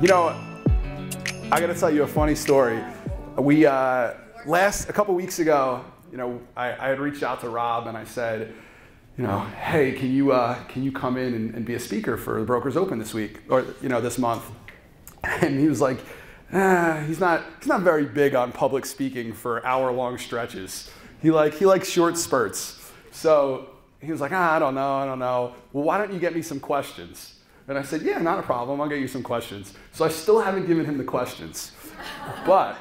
You know, I gotta tell you a funny story. We, uh, last, a couple weeks ago, you know, I, I, had reached out to Rob and I said, you know, hey, can you, uh, can you come in and, and, be a speaker for the Brokers Open this week, or, you know, this month? And he was like, he's, not, he's not very big on public speaking for hour-long stretches. He, like, he likes short spurts. So he was like, ah, I don't know, I don't know. Well, why don't you get me some questions? And I said, Yeah, not a problem. I'll get you some questions. So I still haven't given him the questions. But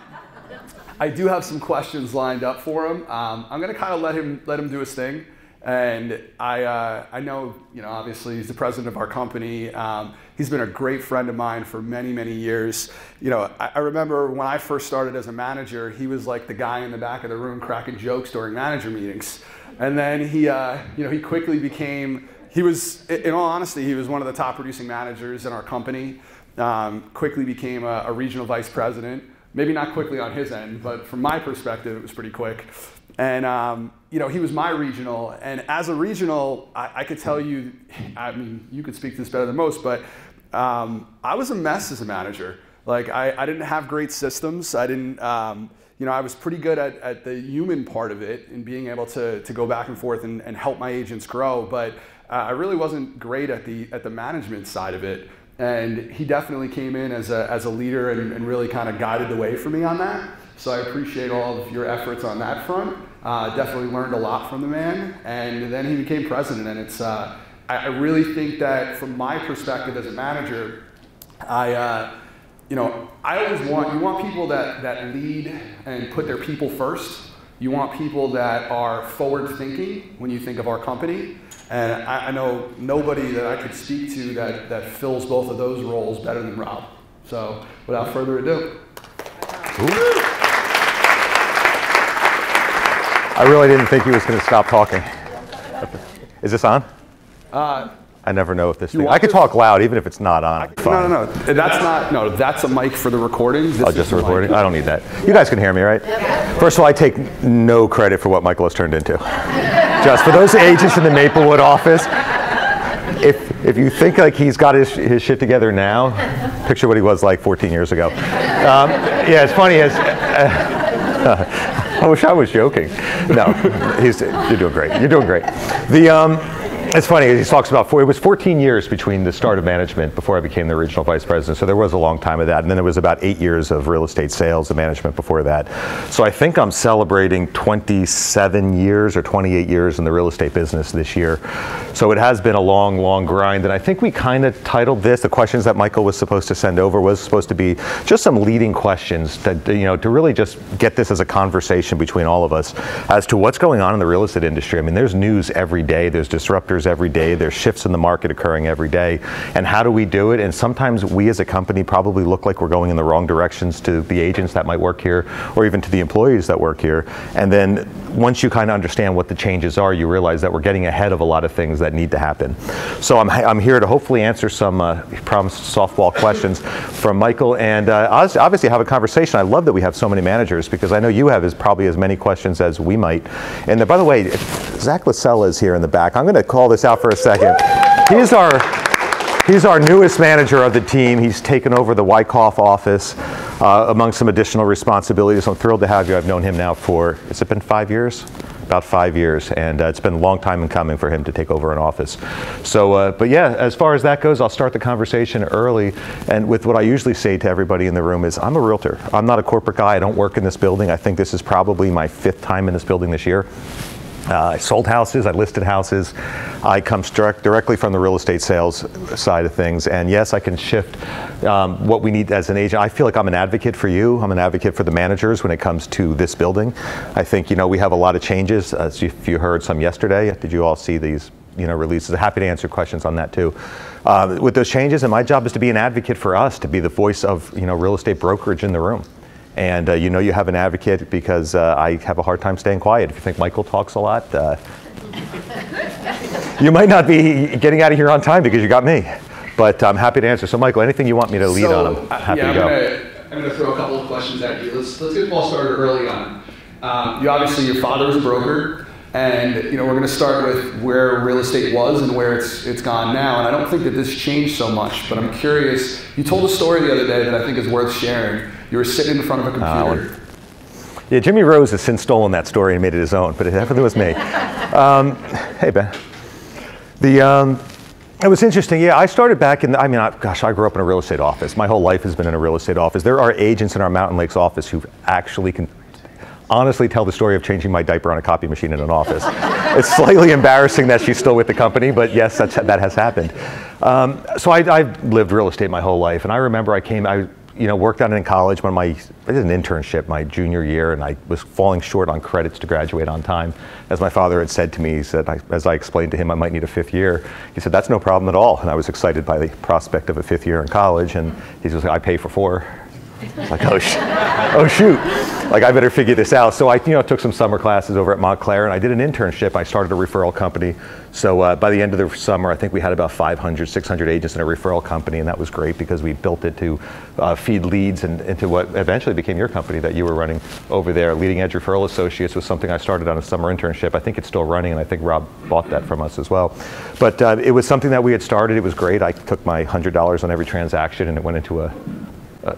I do have some questions lined up for him. Um, I'm going to kind of let him, let him do his thing. And I, uh, I know, you know, obviously he's the president of our company. Um, he's been a great friend of mine for many, many years. You know, I, I, remember when I first started as a manager, he was like the guy in the back of the room cracking jokes during manager meetings. And then he, uh, you know, he quickly became he was, in all honesty, he was one of the top producing managers in our company. Um, quickly became a, a, regional vice president. Maybe not quickly on his end, but from my perspective, it was pretty quick. And um, you know, he was my regional, and as a regional, I, I, could tell you, I mean, you could speak to this better than most, but um, I was a mess as a manager. Like I, I didn't have great systems. I didn't, um, you know, I was pretty good at, at the human part of it and being able to, to go back and forth and, and help my agents grow. But uh, I really wasn't great at the at the management side of it. And he definitely came in as a, as a leader and, and really kind of guided the way for me on that. So I appreciate all of your efforts on that front. Uh, definitely learned a lot from the man. And then he became president. And it's, uh, I, I, really think that from my perspective as a manager, I, uh, you know, I always want, you want people that, that lead and put their people first. You want people that are forward thinking when you think of our company. And I, I, know nobody that I could speak to that, that fills both of those roles better than Rob. So without further ado. I really didn't think he was going to stop talking. Is this on? Uh, I never know if this thing. I could talk loud even if it's not on. No, no, no. That's not. No, that's a mic for the recording. This oh, just the recording. I don't need that. You guys can hear me, right? First of all, I take no credit for what Michael has turned into. Just for those agents in the Maplewood office, if if you think like he's got his his shit together now, picture what he was like 14 years ago. Um, yeah, it's funny as. Uh, I wish I was joking. No, he's, you're doing great. You're doing great. The, um, it's funny, he talks about, four, it was 14 years between the start of management before I became the regional vice president, so there was a long time of that. And then there was about eight years of real estate sales and management before that. So I think I'm celebrating 27 years or 28 years in the real estate business this year. So it has been a long, long grind. And I think we kind of titled this, the questions that Michael was supposed to send over was supposed to be just some leading questions to, you know, to really just get this as a conversation between all of us as to what's going on in the real estate industry. I mean, there's news every day, there's disruptors every day. There's shifts in the market occurring every day. And how do we do it? And sometimes we as a company probably look like we're going in the wrong directions to the agents that might work here or even to the employees that work here. And then once you kind of understand what the changes are, you realize that we're getting ahead of a lot of things that need to happen. So I'm, I'm here to hopefully answer some uh, promised softball questions from Michael and uh, obviously have a conversation. I love that we have so many managers because I know you have as probably as many questions as we might. And uh, by the way, Zach Lasella is here in the back. I'm going to call this out for a second. He's our He's our newest manager of the team. He's taken over the Wyckoff office uh, among some additional responsibilities. I'm thrilled to have you. I've known him now for, has it been five years? About five years, and uh, it's been a long time in coming for him to take over an office. So, uh, but yeah, as far as that goes, I'll start the conversation early. And with what I usually say to everybody in the room is, I'm a realtor. I'm not a corporate guy. I don't work in this building. I think this is probably my fifth time in this building this year. Uh, I sold houses, I listed houses. I come direct, directly from the real estate sales side of things. And yes, I can shift um, what we need as an agent. I feel like I'm an advocate for you. I'm an advocate for the managers when it comes to this building. I think, you know, we have a lot of changes. As if you heard some yesterday, did you all see these? You know, releases. Happy to answer questions on that too. Uh, with those changes, and my job is to be an advocate for us, to be the voice of you know real estate brokerage in the room. And uh, you know you have an advocate because uh, I have a hard time staying quiet. If you think Michael talks a lot, uh, you might not be getting out of here on time because you got me. But I'm happy to answer. So, Michael, anything you want me to lead so, on, I'm happy yeah, to go. I'm going to throw a couple of questions at you. Let's, let's get the ball started early on. Um, you obviously, your father was a broker. And you know, we're going to start with where real estate was and where it's it's gone now. And I don't think that this changed so much, but I'm curious. You told a story the other day that I think is worth sharing. You were sitting in front of a Ah, computer. Yeah, Jimmy Rose has since stolen that story and made it his own, but it definitely was me. Um, hey, Ben. The, um, it was interesting. Yeah, I started back in, the, I mean, I, gosh, I grew up in a real estate office. My whole life has been in a real estate office. There are agents in our Mountain Lakes office who actually can honestly tell the story of changing my diaper on a copy machine in an office. it's slightly embarrassing that she's still with the company, but yes, that's, that has happened. Um, so I, I've lived real estate my whole life, and I remember I came, I you know, worked on it in college when my, I did an internship my junior year, and I was falling short on credits to graduate on time. As my father had said to me, he said, I, as I explained to him I might need a fifth year, he said, that's no problem at all. And I was excited by the prospect of a fifth year in college, and he says, I pay for four. Like, oh, sh- oh shoot, like I better figure this out. So I, you know, took some summer classes over at Montclair, and I did an internship. I started a referral company. So uh, by the end of the summer, I think we had about 500, 600 agents in a referral company, and that was great because we built it to uh, feed leads and into what eventually became your company that you were running over there. Leading Edge Referral Associates was something I started on a summer internship. I think it's still running, and I think Rob bought that from us as well. But uh, it was something that we had started. It was great. I took my $100 on every transaction, and it went into a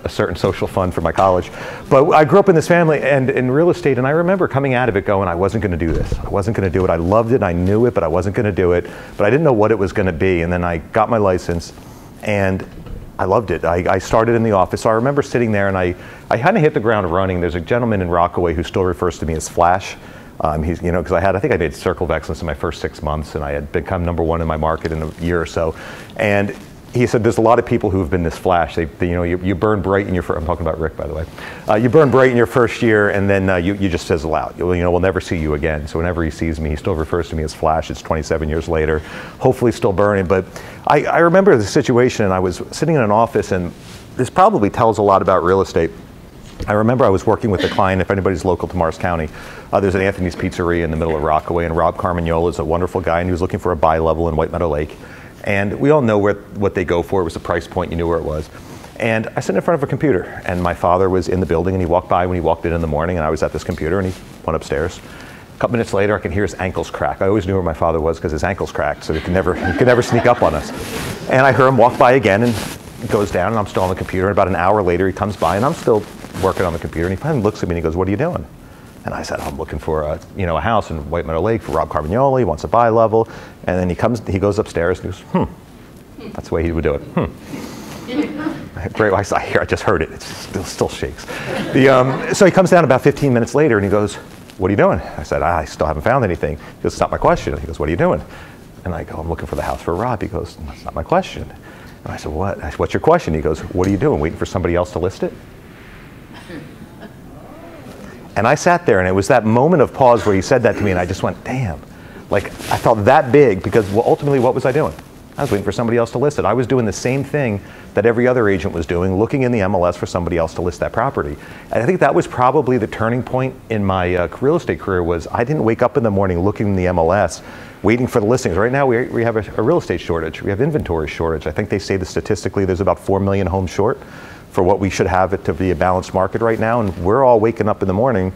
a certain social fund for my college. But I grew up in this family and in real estate, and I remember coming out of it going, I wasn't going to do this. I wasn't going to do it. I loved it. I knew it, but I wasn't going to do it. But I didn't know what it was going to be. And then I got my license, and I loved it. I, I started in the office. So I remember sitting there, and I, I kind of hit the ground running. There's a gentleman in Rockaway who still refers to me as Flash. Um, he's, you know, because I had, I think I made Circle of Excellence in my first six months, and I had become number one in my market in a year or so. And he said there's a lot of people who have been this flash. They, they you know, you, you, burn bright in your first, I'm talking about Rick, by the way. Uh, you burn bright in your first year, and then uh, you, you just fizzle out. You, you know, we'll never see you again. So whenever he sees me, he still refers to me as Flash. It's 27 years later, hopefully still burning. But I, I remember the situation, and I was sitting in an office, and this probably tells a lot about real estate. I remember I was working with a client, if anybody's local to Morris County, uh, there's an Anthony's Pizzeria in the middle of Rockaway, and Rob Carmagnola is a wonderful guy, and he was looking for a bi-level in White Meadow Lake. And we all know where, what they go for. It was the price point, you knew where it was. And I sat in front of a computer, and my father was in the building, and he walked by when he walked in in the morning, and I was at this computer, and he went upstairs. A couple minutes later, I can hear his ankles crack. I always knew where my father was because his ankles cracked, so he could never he could never sneak up on us. And I heard him walk by again, and goes down, and I'm still on the computer. And about an hour later, he comes by, and I'm still working on the computer, and he finally looks at me and he goes, "What are you doing?" And I said, I'm looking for a, you know, a house in White Meadow Lake for Rob Carmagnola. He wants a bi-level. And then he comes, he goes upstairs and goes, hmm. That's the way he would do it. Hmm. Great. I, I just heard it. It still, still shakes. The, um, so he comes down about 15 minutes later and he goes, What are you doing? I said, I still haven't found anything. He goes, It's not my question. He goes, What are you doing? And I go, I'm looking for the house for Rob. He goes, That's not my question. And I said, What? I said, What's your question? He goes, What are you doing? Waiting for somebody else to list it? And I sat there, and it was that moment of pause where he said that to me, and I just went, damn. Like, I felt that big because well, ultimately, what was I doing? I was waiting for somebody else to list it. I was doing the same thing that every other agent was doing, looking in the MLS for somebody else to list that property. And I think that was probably the turning point in my uh, real estate career was I didn't wake up in the morning looking in the MLS, waiting for the listings. Right now, we, we have a, a real estate shortage. We have inventory shortage. I think they say that statistically there's about 4 million homes short for what we should have it to be a balanced market right now. And we're all waking up in the morning,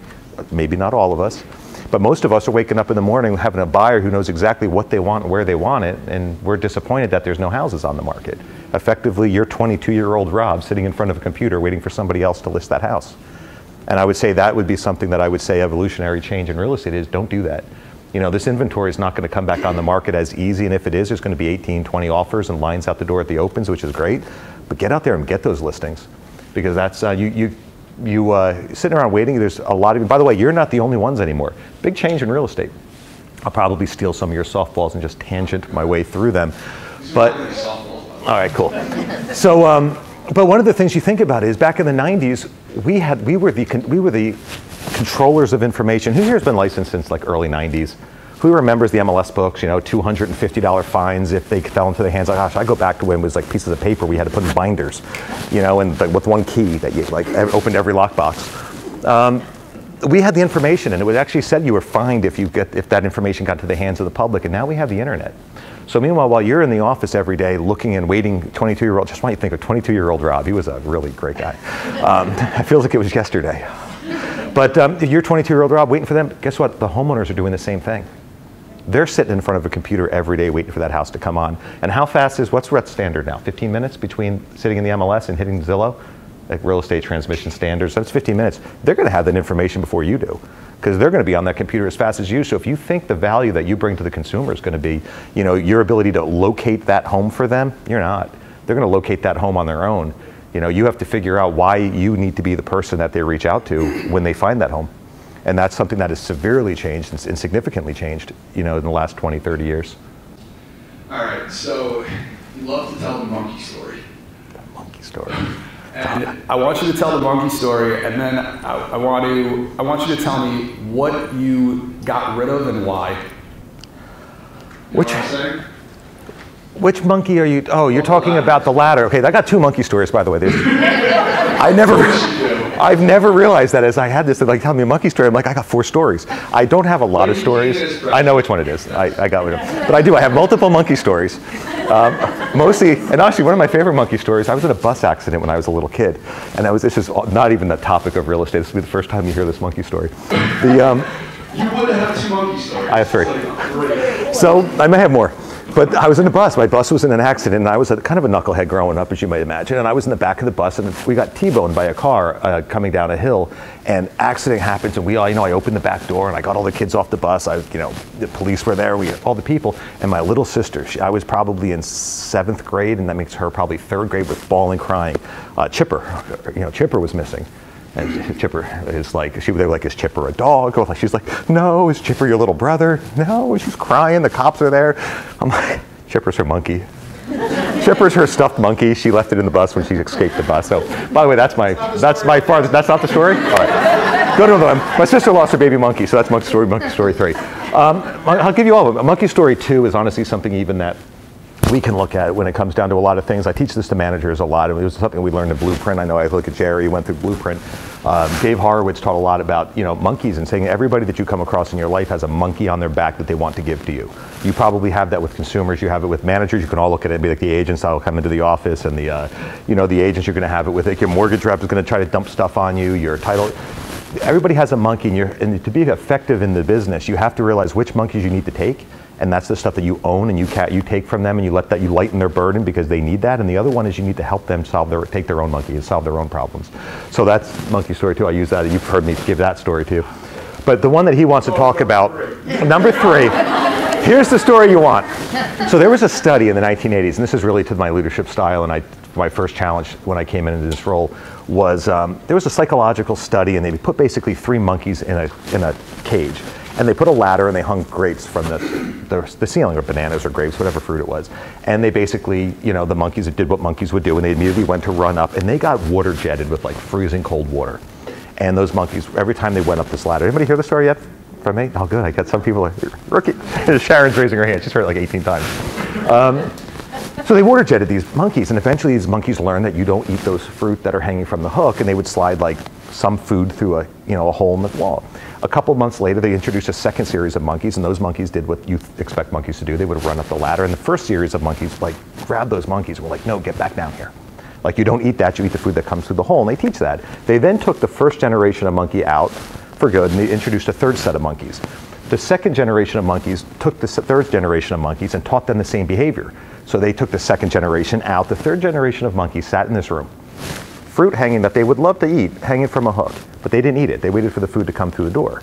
maybe not all of us, but most of us are waking up in the morning having a buyer who knows exactly what they want and where they want it, and we're disappointed that there's no houses on the market. Effectively, you're 22 year old Rob sitting in front of a computer waiting for somebody else to list that house. And I would say that would be something that I would say evolutionary change in real estate is don't do that. You know, this inventory is not going to come back on the market as easy, and if it is, there's going to be 18, 20 offers and lines out the door at the opens, which is great. But get out there and get those listings because that's uh, you you you uh, sitting around waiting. There's a lot of. By the way, you're not the only ones anymore. Big change in real estate. I'll probably steal some of your softballs and just tangent my way through them. But all right, cool. So, um, but one of the things you think about is back in the '90s, we had we were the we were the controllers of information. Who here has been licensed since like early '90s? Who remembers the MLS books? You know, $250 fines if they fell into the hands. Like, gosh, I go back to when it was like pieces of paper we had to put in binders, you know, and with one key that you like opened every lockbox. Um, we had the information, and it was actually said you were fined if you get if that information got to the hands of the public. And now we have the internet. So meanwhile, while you're in the office every day looking and waiting, 22 year old, just want you think of 22 year old Rob. He was a really great guy. Um, it feels like it was yesterday. But um, you're 22 year old Rob waiting for them. Guess what? The homeowners are doing the same thing. They're sitting in front of a computer every day waiting for that house to come on. And how fast is what's RET standard now? 15 minutes between sitting in the MLS and hitting Zillow? Like real estate transmission standards. That's 15 minutes. They're going to have that information before you do because they're going to be on that computer as fast as you. So if you think the value that you bring to the consumer is going to be, you know, your ability to locate that home for them, you're not. They're going to locate that home on their own. You know, you have to figure out why you need to be the person that they reach out to when they find that home. And that's something that has severely changed and significantly changed, you know, in the last 20, 30 years. All right, so you love to tell the monkey story. The monkey story. And I want you to tell the monkey story, and then I, I, want to I want you to tell me what you got rid of and why. You which which monkey are you? Oh, you're talking about the ladder. Okay, I got two monkey stories, by the way. I never. I've never realized that as I had this, they like tell me a monkey story. I'm like, I got four stories. I don't have a lot of stories. I know which one it is. I, I got one, but I do. I have multiple monkey stories. Um, mostly, and actually, one of my favorite monkey stories. I was in a bus accident when I was a little kid, and that was this is not even the topic of real estate. This will be the first time you hear this monkey story. The um, you would have two monkey stories. I have three. So I may have more. But I was in the bus. My bus was in an accident, and I was a, kind of a knucklehead growing up, as you might imagine. And I was in the back of the bus, and we got T-boned by a car uh, coming down a hill. And accident happens, and we all, you know, I opened the back door, and I got all the kids off the bus. I, you know, the police were there. We all the people, and my little sister. She, I was probably in seventh grade, and that makes her probably third grade, with bawling, crying. Uh, Chipper, you know, Chipper was missing. And Chipper is like, she, they were like, is Chipper a dog? She's like, no, is Chipper your little brother? No, she's crying, the cops are there. I'm like, Chipper's her monkey. Chipper's her stuffed monkey. She left it in the bus when she escaped the bus. So, by the way, that's my, that's my far, that's not the story? All right. To another one. My sister lost her baby monkey, so that's monkey story, monkey story three. Um, I'll give you all of them. Monkey story two is honestly something even that we can look at when it comes down to a lot of things. I teach this to managers a lot. And it was something we learned in Blueprint. I know I look at Jerry, went through Blueprint. Um, Dave Horowitz taught a lot about you know monkeys and saying everybody that you come across in your life has a monkey on their back that they want to give to you. You probably have that with consumers. You have it with managers. You can all look at it and be like the agents that'll come into the office and the uh, you know the agents you're going to have it with. Like your mortgage rep is going to try to dump stuff on you. Your title everybody has a monkey, and, and, to be effective in the business, you have to realize which monkeys you need to take and that's the stuff that you own and you you take from them and you let that you lighten their burden because they need that. And the other one is you need to help them solve their take their own monkey and solve their own problems. So that's monkey story too. I use that. You've heard me give that story too. But the one that he wants to talk about number three. Here's the story you want. So there was a study in the 1980s and this is really to my leadership style and I, my first challenge when i came into this role was um, there was a psychological study and they put basically three monkeys in a, in a cage and they put a ladder and they hung grapes from the, the, the, ceiling, or bananas or grapes, whatever fruit it was. And they basically, you know, the monkeys did what monkeys would do, and they immediately went to run up, and they got water jetted with like freezing cold water. And those monkeys, every time they went up this ladder, anybody hear the story yet from me? Oh, good. I got some people. Like, Rookie. Sharon's raising her hand. She's heard it like 18 times. Um, so they water jetted these monkeys, and eventually these monkeys learned that you don't eat those fruit that are hanging from the hook, and they would slide like some food through a you know a hole in the wall. A couple months later, they introduced a second series of monkeys, and those monkeys did what you expect monkeys to do. They would have run up the ladder, and the first series of monkeys like grabbed those monkeys and were like, "No, get back down here." Like you don't eat that, you eat the food that comes through the hole, and they teach that. They then took the first generation of monkey out for good, and they introduced a third set of monkeys. The second generation of monkeys took the third generation of monkeys and taught them the same behavior. So they took the second generation out. The third generation of monkeys sat in this room fruit hanging that they would love to eat, hanging from a hook, but they didn't eat it. They waited for the food to come through the door.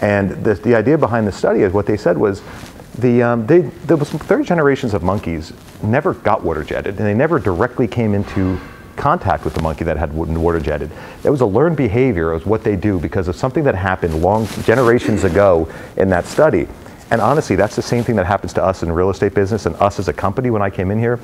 And the, the idea behind the study is what they said was the, um, they, there was third generations of monkeys never got water jetted, and they never directly came into contact with the monkey that had water jetted. It was a learned behavior of what they do because of something that happened long generations ago in that study. And honestly, that's the same thing that happens to us in real estate business and us as a company when I came in here.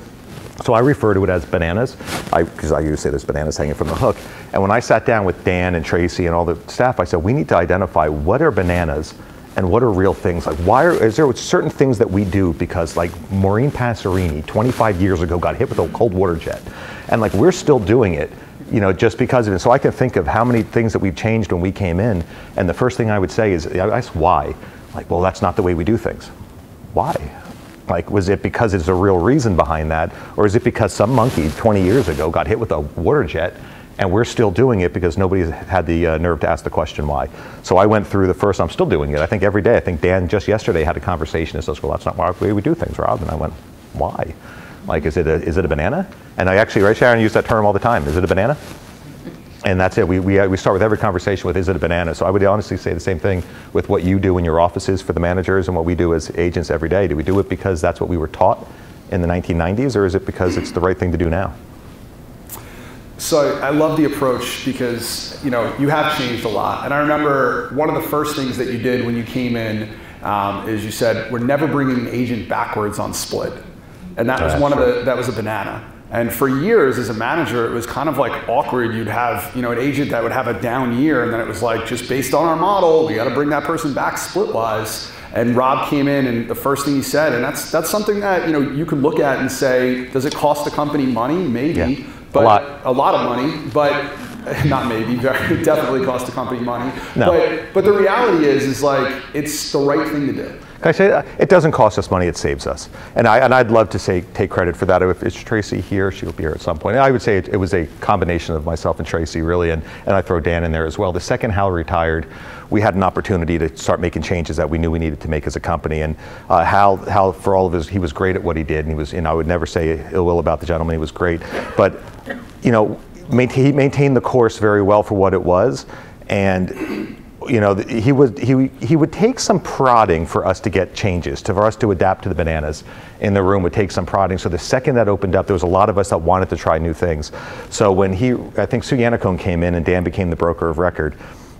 So I refer to it as bananas, because I, I usually say there's bananas hanging from the hook. And when I sat down with Dan and Tracy and all the staff, I said, we need to identify what are bananas and what are real things. Like, why are, is there certain things that we do because, like, Maureen Passerini, 25 years ago, got hit with a cold water jet, and like we're still doing it. You know, just because of it. So I can think of how many things that we've changed when we came in, and the first thing I would say is, I ask why. Like, well, that's not the way we do things. Why? Like, was it because there's a real reason behind that, or is it because some monkey 20 years ago got hit with a water jet And we're still doing it because nobody's had the uh, nerve to ask the question why. So I went through the first, I'm still doing it. I think every day. I think Dan just yesterday had a conversation and says, well, that's not why we do things, Rob. And I went, why? Like, is it a, is it a banana? And I actually, right, Sharon, use that term all the time. Is it a banana? And that's it. We, we, we start with every conversation with, is it a banana? So I would honestly say the same thing with what you do in your offices for the managers and what we do as agents every day. Do we do it because that's what we were taught in the 1990s, or is it because it's the right thing to do now? So I love the approach because you know you have changed a lot, and I remember one of the first things that you did when you came in um, is you said we're never bringing an agent backwards on split, and that was one of the that was a banana. And for years as a manager, it was kind of like awkward. You'd have, you know, an agent that would have a down year, and then it was like, just based on our model, we got to bring that person back split wise. And Rob came in, and the first thing he said, and that's that's something that you know you could look at and say, does it cost the company money? Maybe, yeah. but a lot. a lot of money, but not maybe, very, definitely cost the company money. No. But but the reality is, is like it's the right thing to do. I say that? It doesn't cost us money, it saves us. And, I, and I'd love to say, take credit for that. If it's Tracy here, she'll be here at some point. And I would say it, it, was a combination of myself and Tracy, really, and, and I throw Dan in there as well. The second Hal retired, we had an opportunity to start making changes that we knew we needed to make as a company. And uh, Hal, Hal, for all of his, he was great at what he did, and he was, and I would never say ill will about the gentleman, he was great. But, you know, he maintained the course very well for what it was. And you know, he would, he, he would take some prodding for us to get changes, to, for us to adapt to the bananas in the room would take some prodding. So the second that opened up, there was a lot of us that wanted to try new things. So when he, I think Sue Yannaccone came in and Dan became the broker of record.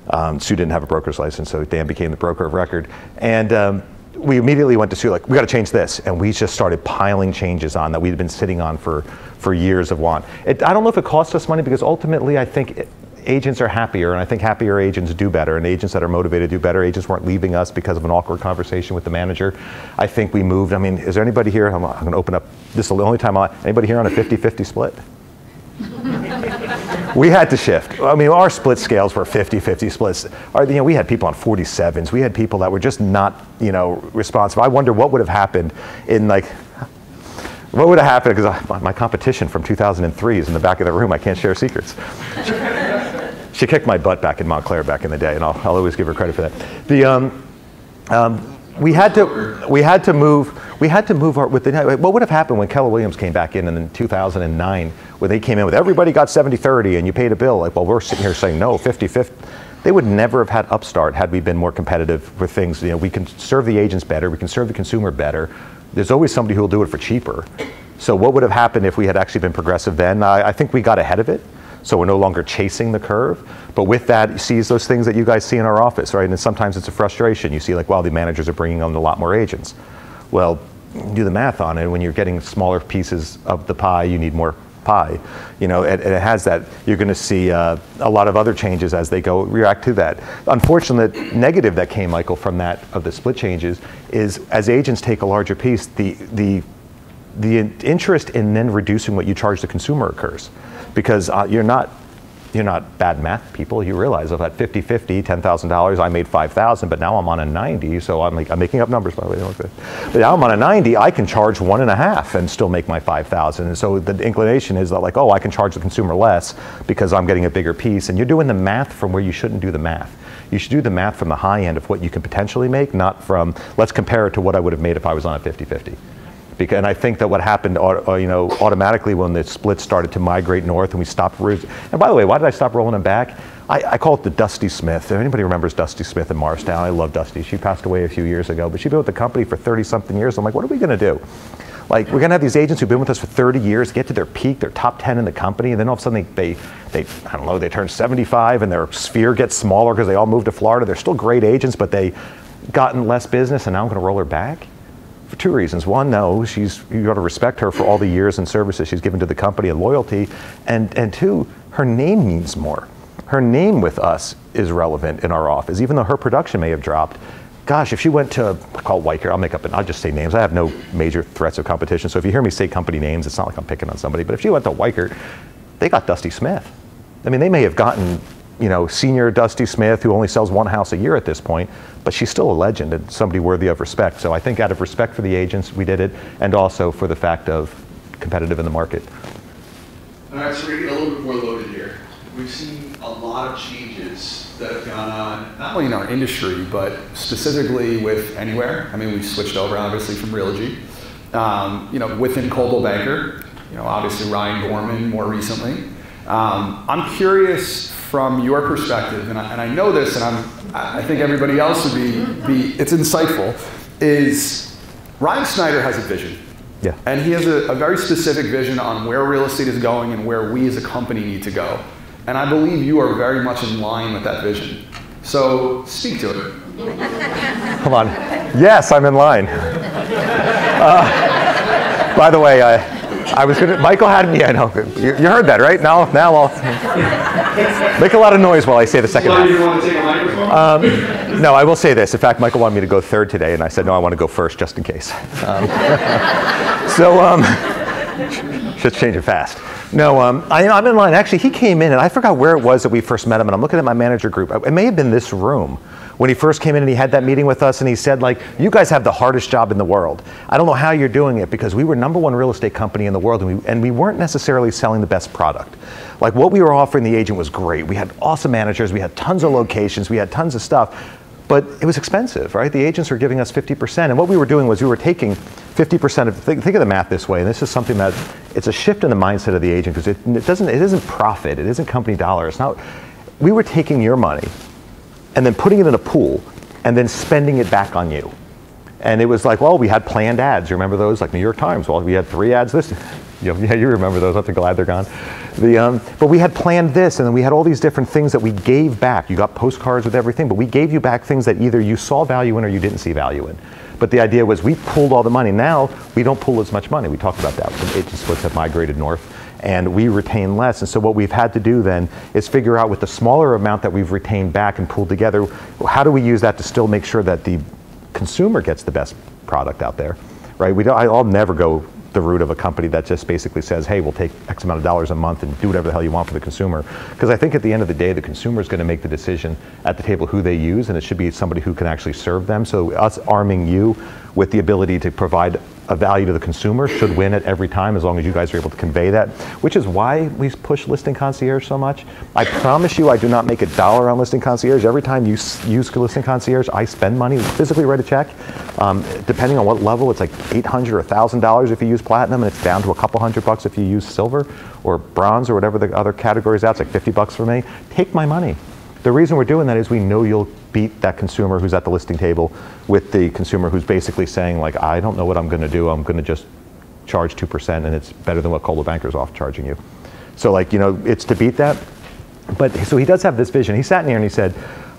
Um, Sue didn't have a broker's license, so Dan became the broker of record. And um, we immediately went to Sue, like, we got to change this. And we just started piling changes on that we'd been sitting on for, for years of want. It, I don't know if it cost us money because ultimately I think it, agents are happier, and I think happier agents do better, and agents that are motivated do better. Agents weren't leaving us because of an awkward conversation with the manager. I think we moved. I mean, is there anybody here? I'm, I'm going to open up. This is the only time I. Anybody here on a 50-50 split? we had to shift. I mean, our split scales were 50-50 splits. Our, you know, we had people on 47s. We had people that were just not, you know, responsive. I wonder what would have happened in like what would have happened because my competition from 2003 is in the back of the room. I can't share secrets. She kicked my butt back in Montclair back in the day, and I'll, I'll always give her credit for that. The, um, um, we had to we had to move we had to move our with the what would have happened when Keller Williams came back in in 2009 when they came in with everybody got 70 30 and you paid a bill like well we're sitting here saying no 50 50 they would never have had upstart had we been more competitive with things you know we can serve the agents better we can serve the consumer better there's always somebody who will do it for cheaper so what would have happened if we had actually been progressive then I, I think we got ahead of it so we're no longer chasing the curve. But with that, sees those things that you guys see in our office, right? And sometimes it's a frustration. You see like, wow, the managers are bringing on a lot more agents. Well, do the math on it. When you're getting smaller pieces of the pie, you need more pie. You know, and it has that. You're going to see uh, a lot of other changes as they go react to that. Unfortunately, negative that came, Michael, from that of the split changes is as agents take a larger piece, the the the interest in then reducing what you charge the consumer occurs because uh, you're not you're not bad math people. You realize if at 50 50, $10,000, I made 5,000, but now I'm on a 90. So I'm, like, I'm making up numbers, by the way. But now I'm on a 90, I can charge one and a half and still make my 5,000. And so the inclination is that, like, oh, I can charge the consumer less because I'm getting a bigger piece. And you're doing the math from where you shouldn't do the math. You should do the math from the high end of what you can potentially make, not from, let's compare it to what I would have made if I was on a 50 50. Because, and I think that what happened, uh, you know, automatically when the split started to migrate north and we stopped. And by the way, why did I stop rolling them back? I, I, call it the Dusty Smith. If anybody remembers Dusty Smith in Morristown, I love Dusty. She passed away a few years ago, but she'd been with the company for 30 something years. I'm like, what are we going to do? Like, we're going to have these agents who've been with us for 30 years get to their peak, they're top 10 in the company, and then all of a sudden they, they, they I don't know, they turn 75 and their sphere gets smaller because they all moved to Florida. They're still great agents, but they gotten less business, and now I'm going to roll her back for two reasons. One, no, she's you got to respect her for all the years and services she's given to the company and loyalty, and and two, her name means more. Her name with us is relevant in our office, even though her production may have dropped. Gosh, if she went to I call Weichert, I'll make up and I'll just say names. I have no major threats of competition, so if you hear me say company names, it's not like I'm picking on somebody. But if she went to Weichert, they got Dusty Smith. I mean, they may have gotten you know, senior Dusty Smith who only sells one house a year at this point, but she's still a legend and somebody worthy of respect. So I think out of respect for the agents, we did it, and also for the fact of competitive in the market. All right, so we're getting a little bit more loaded here. We've seen a lot of changes that have gone on, not only in our industry, but specifically with Anywhere. I mean, we've switched over obviously from Realogy. Um, you know, within Coldwell Banker, you know, obviously Ryan Gorman more recently. Um, I'm curious from your perspective, and I, and I know this, and I'm, I think everybody else would be, be it's insightful, is Ryan Schneider has a vision. Yeah. And he has a, a very specific vision on where real estate is going and where we as a company need to go. And I believe you are very much in line with that vision. So speak to it. Hold on. Yes, I'm in line. Uh, by the way, I, I was gonna. Michael had me. I know. You, you heard that, right? Now, now I'll make a lot of noise while I say the second half. you want to take a microphone? No, I will say this. In fact, Michael wanted me to go third today, and I said no. I want to go first, just in case. Um, so, um, should change it fast. No, um, I, I'm in line. Actually, he came in, and I forgot where it was that we first met him. And I'm looking at my manager group. It may have been this room when he first came in and he had that meeting with us, and he said, like, you guys have the hardest job in the world. I don't know how you're doing it because we were number one real estate company in the world, and we, and we weren't necessarily selling the best product. Like what we were offering the agent was great. We had awesome managers, we had tons of locations, we had tons of stuff but it was expensive, right? The agents were giving us 50%. And what we were doing was we were taking 50% of, think, think of the math this way, and this is something that, it's a shift in the mindset of the agent because it, it doesn't, it isn't profit, it isn't company dollars. It's not, we were taking your money and then putting it in a pool and then spending it back on you. And it was like, well, we had planned ads. You remember those, like New York Times? Well, we had three ads this. You know, yeah, you remember those. I'm glad they're gone. The, um, but we had planned this, and then we had all these different things that we gave back. You got postcards with everything, but we gave you back things that either you saw value in or you didn't see value in. But the idea was we pulled all the money. Now we don't pull as much money. We talked about that. Some agent splits have migrated north and we retain less. And so what we've had to do then is figure out with the smaller amount that we've retained back and pulled together, how do we use that to still make sure that the consumer gets the best product out there, right? We don't, I'll never go the route of a company that just basically says, hey, we'll take X amount of dollars a month and do whatever the hell you want for the consumer. Because I think at the end of the day, the consumer is going to make the decision at the table who they use, and it should be somebody who can actually serve them. So us arming you with the ability to provide a value to the consumer should win it every time as long as you guys are able to convey that, which is why we push listing concierge so much. I promise you I do not make a dollar on listing concierge. Every time you use listing concierge, I spend money, physically write a check. Um, depending on what level, it's like 800 or $1,000 if you use platinum, and it's down to a couple hundred bucks if you use silver or bronze or whatever the other categories out. It's like 50 bucks for me. Take my money. The reason we're doing that is we know you'll beat that consumer who's at the listing table with the consumer who's basically saying like, I don't know what I'm going to do. I'm going to just charge 2% and it's better than what Coldwell Banker's off charging you. So like, you know, it's to beat that. But so he does have this vision. He sat in here and he said,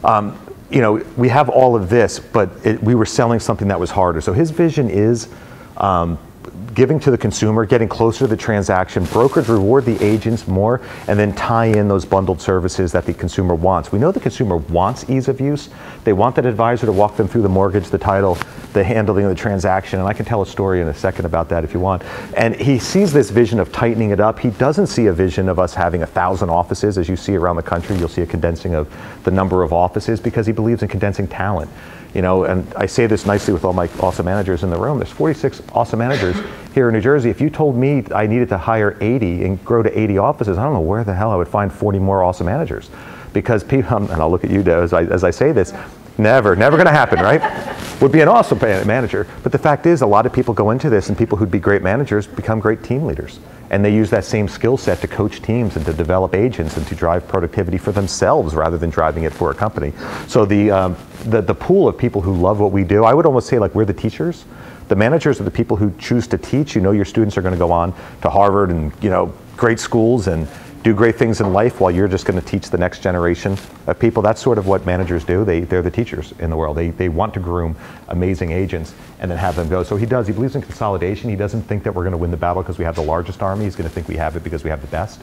um, you know, we have all of this, but it, we were selling something that was harder. So his vision is um, giving to the consumer, getting closer to the transaction, brokers reward the agents more, and then tie in those bundled services that the consumer wants. We know the consumer wants ease of use. They want that advisor to walk them through the mortgage, the title, the handling of the transaction, and I can tell a story in a second about that if you want. And he sees this vision of tightening it up. He doesn't see a vision of us having a thousand offices, as you see around the country. You'll see a condensing of the number of offices because he believes in condensing talent. You know, and I say this nicely with all my awesome managers in the room. There's 46 awesome managers here in New Jersey. If you told me I needed to hire 80 and grow to 80 offices, I don't know where the hell I would find 40 more awesome managers. Because people, and I'll look at you, Joe, as I, as I say this, Never, never going to happen, right? Would be an awesome manager. But the fact is, a lot of people go into this, and people who'd be great managers become great team leaders. And they use that same skill set to coach teams and to develop agents and to drive productivity for themselves rather than driving it for a company. So the, um, the, the pool of people who love what we do, I would almost say like we're the teachers. The managers are the people who choose to teach. You know your students are going to go on to Harvard and you know great schools and do great things in life while you're just going to teach the next generation of people. That's sort of what managers do. They, they're the teachers in the world. They, they want to groom amazing agents and then have them go. So he does. He believes in consolidation. He doesn't think that we're going to win the battle because we have the largest army. He's going to think we have it because we have the best.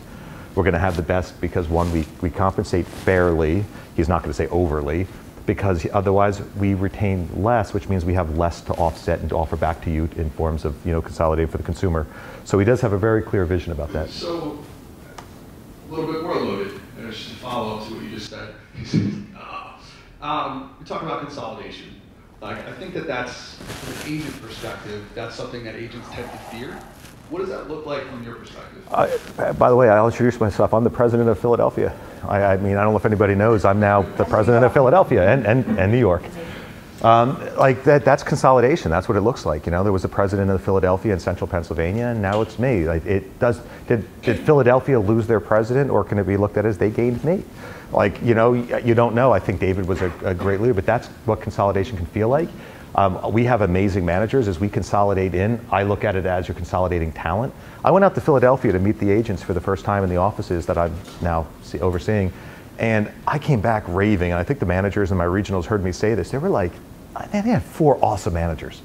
We're going to have the best because one, we, we compensate fairly. He's not going to say overly because otherwise we retain less, which means we have less to offset and to offer back to you in forms of you know consolidating for the consumer. So he does have a very clear vision about that. So a little bit more loaded, it's just a follow up to what you just said. um, we talk about consolidation. Like, I think that that's, from an agent perspective, that's something that agents tend to fear. What does that look like from your perspective? Uh, by the way, I'll introduce myself. I'm the president of Philadelphia. I, I, mean, I don't know if anybody knows, I'm now the president of Philadelphia and, and, and New York. Um, like that, that's consolidation. That's what it looks like. You know, there was a president of Philadelphia and Central Pennsylvania, and now it's me. Like it does. Did, did Philadelphia lose their president, or can it be looked at as they gained me? Like you know, you don't know. I think David was a, a great leader, but that's what consolidation can feel like. Um, we have amazing managers as we consolidate in. I look at it as you're consolidating talent. I went out to Philadelphia to meet the agents for the first time in the offices that I'm now see, overseeing. And I came back raving, and I think the managers and my regionals heard me say this. They were like, they had four awesome managers.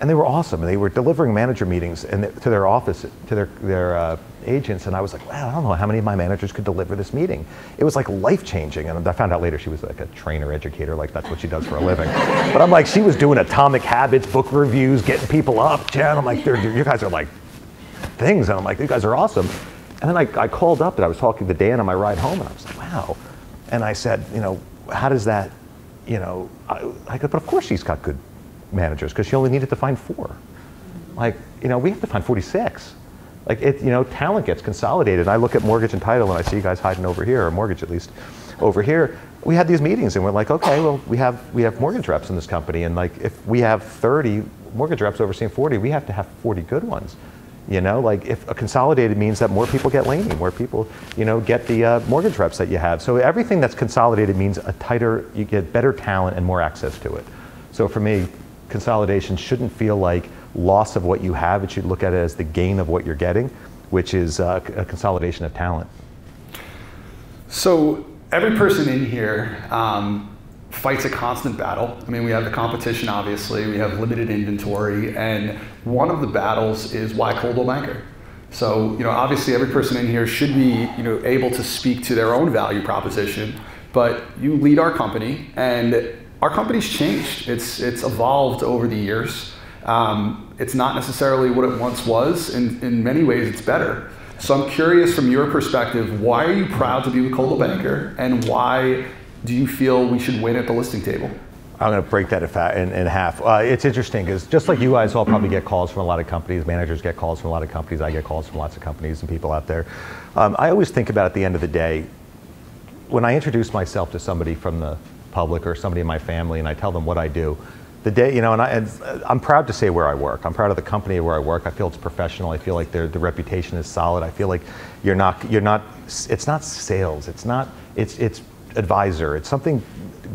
And they were awesome. And they were delivering manager meetings and to their office, to their, their uh, agents. And I was like, wow, I don't know how many of my managers could deliver this meeting. It was like life changing. And I found out later she was like a trainer educator, like that's what she does for a living. but I'm like, she was doing atomic habits, book reviews, getting people up. Jen, I'm like, you guys are like things. And I'm like, you guys are awesome. And then I, I called up and I was talking to Dan on my ride home and I was like, wow. And I said, you know, how does that, you know, I, I go, but of course she's got good managers because she only needed to find four. Like, you know, we have to find 46. Like, it, you know, talent gets consolidated. I look at mortgage and title and I see you guys hiding over here, or mortgage at least, over here. We had these meetings and we're like, okay, well, we have, we have mortgage reps in this company. And like, if we have 30 mortgage reps overseeing 40, we have to have 40 good ones. You know, like if a consolidated means that more people get Laney, more people, you know, get the uh, mortgage reps that you have. So everything that's consolidated means a tighter, you get better talent and more access to it. So for me, consolidation shouldn't feel like loss of what you have. It should look at it as the gain of what you're getting, which is uh, a consolidation of talent. So every person in here um, fights a constant battle. I mean, we have the competition, obviously, we have limited inventory, and one of the battles is why Coldwell Banker. So, you know, obviously every person in here should be, you know, able to speak to their own value proposition, but you lead our company, and our company's changed. It's, it's evolved over the years. Um, it's not necessarily what it once was. In, in many ways, it's better. So I'm curious from your perspective, why are you proud to be with Coldwell Banker, and why do you feel we should win at the listing table? I'm going to break that in, in half. Uh, it's interesting because just like you guys all probably get calls from a lot of companies, managers get calls from a lot of companies, I get calls from lots of companies and people out there. Um, I always think about at the end of the day, when I introduce myself to somebody from the public or somebody in my family and I tell them what I do, the day, you know, and, I, am proud to say where I work. I'm proud of the company where I work. I feel it's professional. I feel like the reputation is solid. I feel like you're not, you're not, it's not sales. It's not, it's, it's advisor. It's something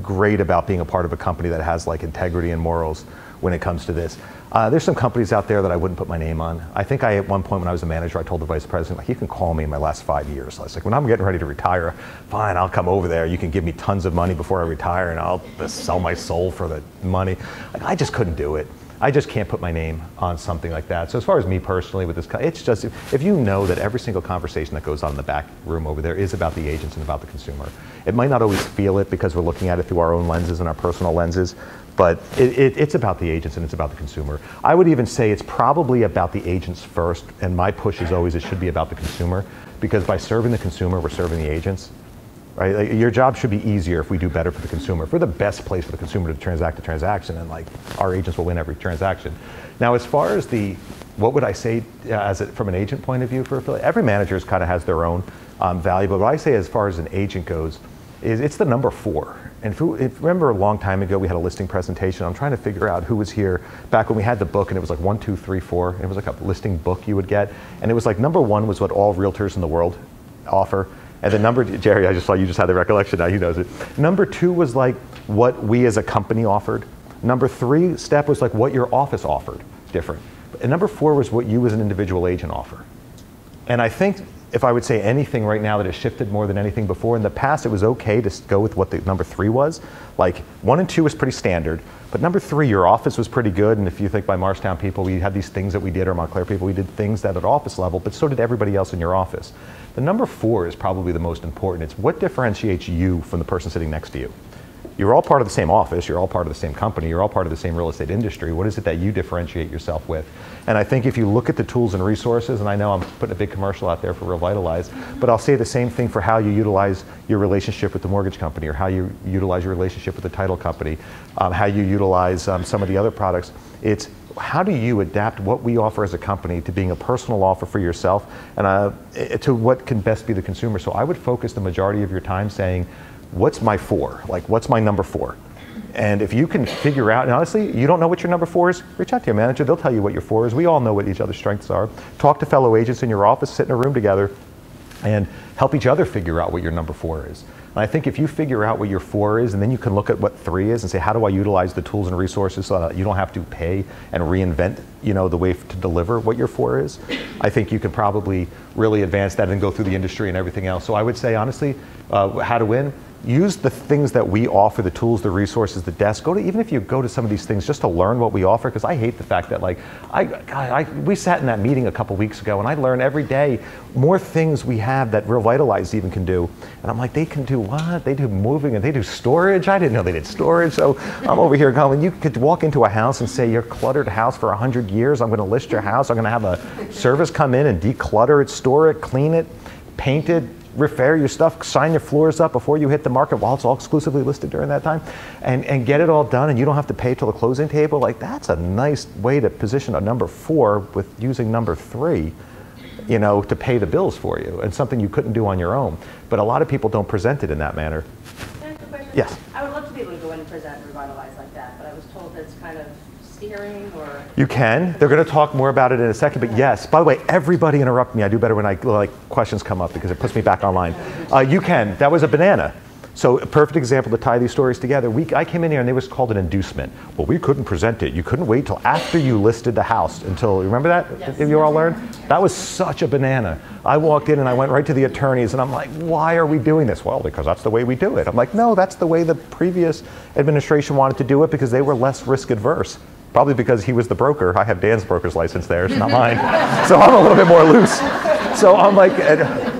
great about being a part of a company that has like integrity and morals when it comes to this. Uh, there's some companies out there that I wouldn't put my name on. I think I, at one point when I was a manager, I told the vice president, like, you can call me in my last five years. I was like, when I'm getting ready to retire, fine, I'll come over there. You can give me tons of money before I retire and I'll sell my soul for the money. Like, I just couldn't do it. I just can't put my name on something like that. So as far as me personally with this, it's just if you know that every single conversation that goes on in the back room over there is about the agents and about the consumer. It might not always feel it because we're looking at it through our own lenses and our personal lenses, but it, it, it's about the agents and it's about the consumer. I would even say it's probably about the agents first, and my push is always it should be about the consumer because by serving the consumer, we're serving the agents right? Like, your job should be easier if we do better for the consumer. If we're the best place for the consumer to transact a transaction, and like our agents will win every transaction. Now, as far as the, what would I say uh, as a, from an agent point of view for affiliate? Every manager kind of has their own um, value, but what I say as far as an agent goes is it's the number four. And if, if remember a long time ago, we had a listing presentation. I'm trying to figure out who was here back when we had the book, and it was like one, two, three, four. And it was like a listing book you would get, and it was like number one was what all realtors in the world offer. And the number, Jerry, I just saw you just had the recollection now, he knows it. Number two was like what we as a company offered. Number three step was like what your office offered, different. And number four was what you as an individual agent offer. And I think if I would say anything right now that has shifted more than anything before, in the past it was okay to go with what the number three was. Like one and two was pretty standard, but number three, your office was pretty good. And if you think by Morristown people, we had these things that we did, or Montclair people, we did things that at office level, but so did everybody else in your office. The number four is probably the most important. It's what differentiates you from the person sitting next to you you're all part of the same office, you're all part of the same company, you're all part of the same real estate industry. What is it that you differentiate yourself with? And I think if you look at the tools and resources, and I know I'm putting a big commercial out there for RealVitalize, but I'll say the same thing for how you utilize your relationship with the mortgage company or how you utilize your relationship with the title company, um, how you utilize um, some of the other products. It's how do you adapt what we offer as a company to being a personal offer for yourself and uh, to what can best be the consumer? So I would focus the majority of your time saying, what's my four? Like, what's my number four? And if you can figure out, and honestly, you don't know what your number four is, reach out to your manager. They'll tell you what your four is. We all know what each other's strengths are. Talk to fellow agents in your office, sit in a room together, and help each other figure out what your number four is. And I think if you figure out what your four is, and then you can look at what three is and say, how do I utilize the tools and resources so that you don't have to pay and reinvent, you know, the way to deliver what your four is, I think you can probably really advance that and go through the industry and everything else. So I would say, honestly, uh, how to win, use the things that we offer, the tools, the resources, the desk. Go to even if you go to some of these things just to learn what we offer. Because I hate the fact that like I, God, I, we sat in that meeting a couple weeks ago and I learn every day more things we have that RealVitalize even can do. And I'm like, they can do what? They do moving and they do storage. I didn't know they did storage. So I'm over here going, you could walk into a house and say your cluttered house for hundred years. I'm going to list your house. I'm going to have a service come in and declutter it, store it, clean it, paint it, repair your stuff, sign your floors up before you hit the market while it's all exclusively listed during that time, and, and get it all done, and you don't have to pay till the closing table. Like, that's a nice way to position a number four with using number three, you know, to pay the bills for you, and something you couldn't do on your own. But a lot of people don't present it in that manner. Yes. I would love to be able to go in and present and RealVitalize like that, but I was told that it's kind of steering or? You can. They're going to talk more about it in a second. But yes, by the way, everybody interrupt me. I do better when I like questions come up because it puts me back online. Uh, you can. That was a banana. So a perfect example to tie these stories together. We, I came in here and they was called an inducement. Well, we couldn't present it. You couldn't wait till after you listed the house until, remember that? Yes. If you all learned? That was such a banana. I walked in and I went right to the attorneys and I'm like, why are we doing this? Well, because that's the way we do it. I'm like, no, that's the way the previous administration wanted to do it because they were less risk adverse. Probably because he was the broker. I have Dan's broker's license there, it's not mine. so I'm a little bit more loose. So I'm like,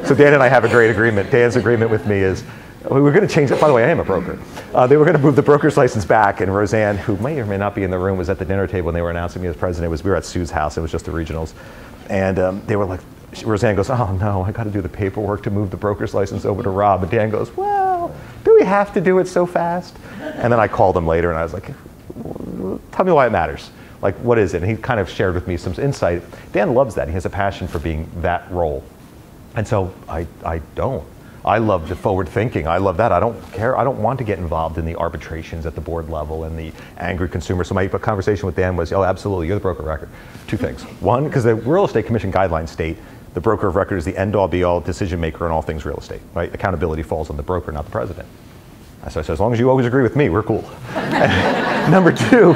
so Dan and I have a great agreement. Dan's agreement with me is we were going to change it. By the way, I am a broker. Uh, they were going to move the broker's license back, and Roseanne, who may or may not be in the room, was at the dinner table when they were announcing me as president. It was we were at Sue's house. It was just the regionals, and um, they were like, Roseanne goes, "Oh no, I got to do the paperwork to move the broker's license over to Rob." And Dan goes, "Well, do we have to do it so fast?" And then I called him later, and I was like, tell me why it matters. Like, what is it? And he kind of shared with me some insight. Dan loves that. He has a passion for being that role. And so I, I don't. I love the forward thinking. I love that. I don't care. I don't want to get involved in the arbitrations at the board level and the angry consumer. So my conversation with Dan was, oh, absolutely, you're the broker of record. Two things. One, because the Real Estate Commission guidelines state the broker of record is the end all be all decision maker in all things real estate. Right? Accountability falls on the broker, not the president. So I said, as long as you always agree with me, we're cool. number two,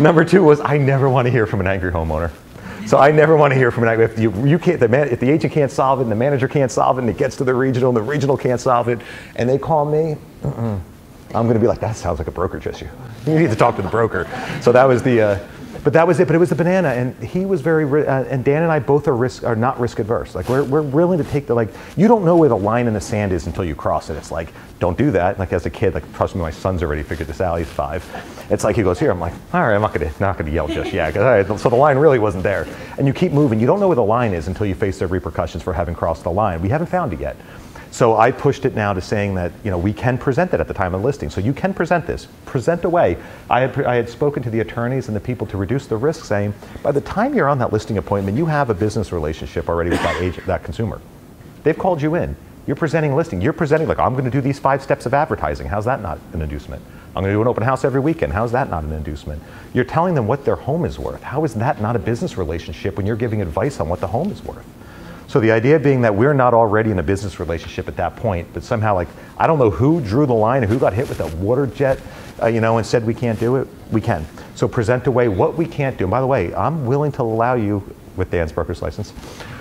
number two was I never want to hear from an angry homeowner. So I never want to hear from an angry. If you, you can't, the man, if the agent can't solve it, and the manager can't solve it, and it gets to the regional, and the regional can't solve it, and they call me, I'm going to be like, that sounds like a brokerage issue. You need to talk to the broker. So that was the. Uh, but that was it. But it was the banana, and he was very. Uh, and Dan and I both are risk are not risk adverse. Like we're we're willing to take the like. You don't know where the line in the sand is until you cross it. It's like don't do that. Like as a kid, like trust me, my son's already figured this out. He's five. It's like he goes here. I'm like, all right, I'm not gonna not gonna yell just yet. All right, so the line really wasn't there, and you keep moving. You don't know where the line is until you face the repercussions for having crossed the line. We haven't found it yet. So I pushed it now to saying that you know we can present it at the time of listing. So you can present this, present away. I had, I had spoken to the attorneys and the people to reduce the risk, saying by the time you're on that listing appointment, you have a business relationship already with that agent, that consumer. They've called you in. You're presenting listing. You're presenting like I'm going to do these five steps of advertising. How's that not an inducement? I'm going to do an open house every weekend. How's that not an inducement? You're telling them what their home is worth. How is that not a business relationship when you're giving advice on what the home is worth? So the idea being that we're not already in a business relationship at that point, but somehow like I don't know who drew the line and who got hit with a water jet, uh, you know, and said we can't do it. We can. So present away what we can't do. And by the way, I'm willing to allow you, with Dan's broker's license,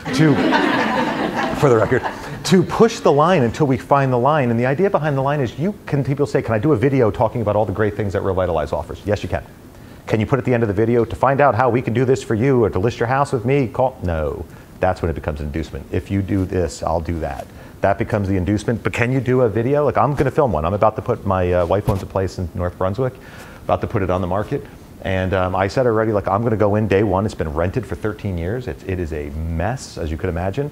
to, for the record, to push the line until we find the line. And the idea behind the line is you can people say, can I do a video talking about all the great things that RealVitalize offers? Yes, you can. Can you put at the end of the video to find out how we can do this for you or to list your house with me? Call no. That's when it becomes an inducement. If you do this, I'll do that. That becomes the inducement. But can you do a video? Like I'm going to film one. I'm about to put my uh, wife owns a place in North Brunswick, about to put it on the market. And um, I said already, like I'm going to go in day one. It's been rented for 13 years. It, it is a mess, as you could imagine.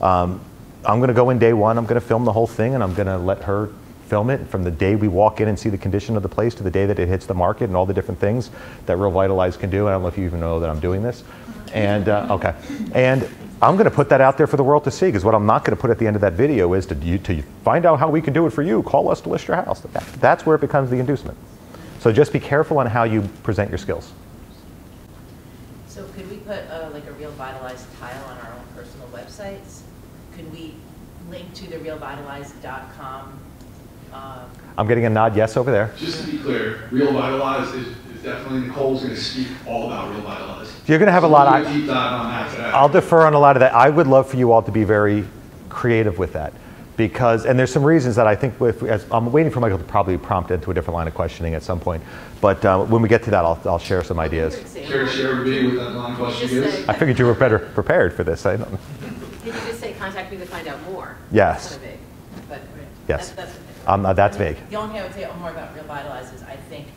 Um, I'm going to go in day one. I'm going to film the whole thing, and I'm going to let her film it from the day we walk in and see the condition of the place to the day that it hits the market and all the different things that Real Vitalize can do. I don't know if you even know that I'm doing this. And uh, okay, and I'm going to put that out there for the world to see because what I'm not going to put at the end of that video is to, you, to find out how we can do it for you. Call us to list your house. That, that's where it becomes the inducement. So just be careful on how you present your skills. So could we put uh, like a Real Vitalize tile on our own personal websites? Could we link to the realvitalize.com? Uh, I'm getting a nod yes over there. Just to be clear, Real Vitalize is, is definitely, Nicole's going to speak all about Real Vitalize. You're going to have a lot. we'll I, deep dive on that today. I'll defer on a lot of that. I would love for you all to be very creative with that. Because, and there's some reasons that I think, if, as, I'm waiting for Michael to probably prompt into a different line of questioning at some point. But uh, when we get to that, I'll, I'll share some ideas. Share, share with me what that line question Just is. say- I figured you were better prepared for this. I don't, Did you just say contact me to find out more? Yes. That's kind of vague, but Yes. That's, that's, um, uh, that's vague. the only thing I would say more about Real Vitalize is I think it-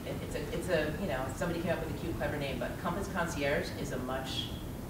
it's a, you know, somebody came up with a cute, clever name, but Compass Concierge is a much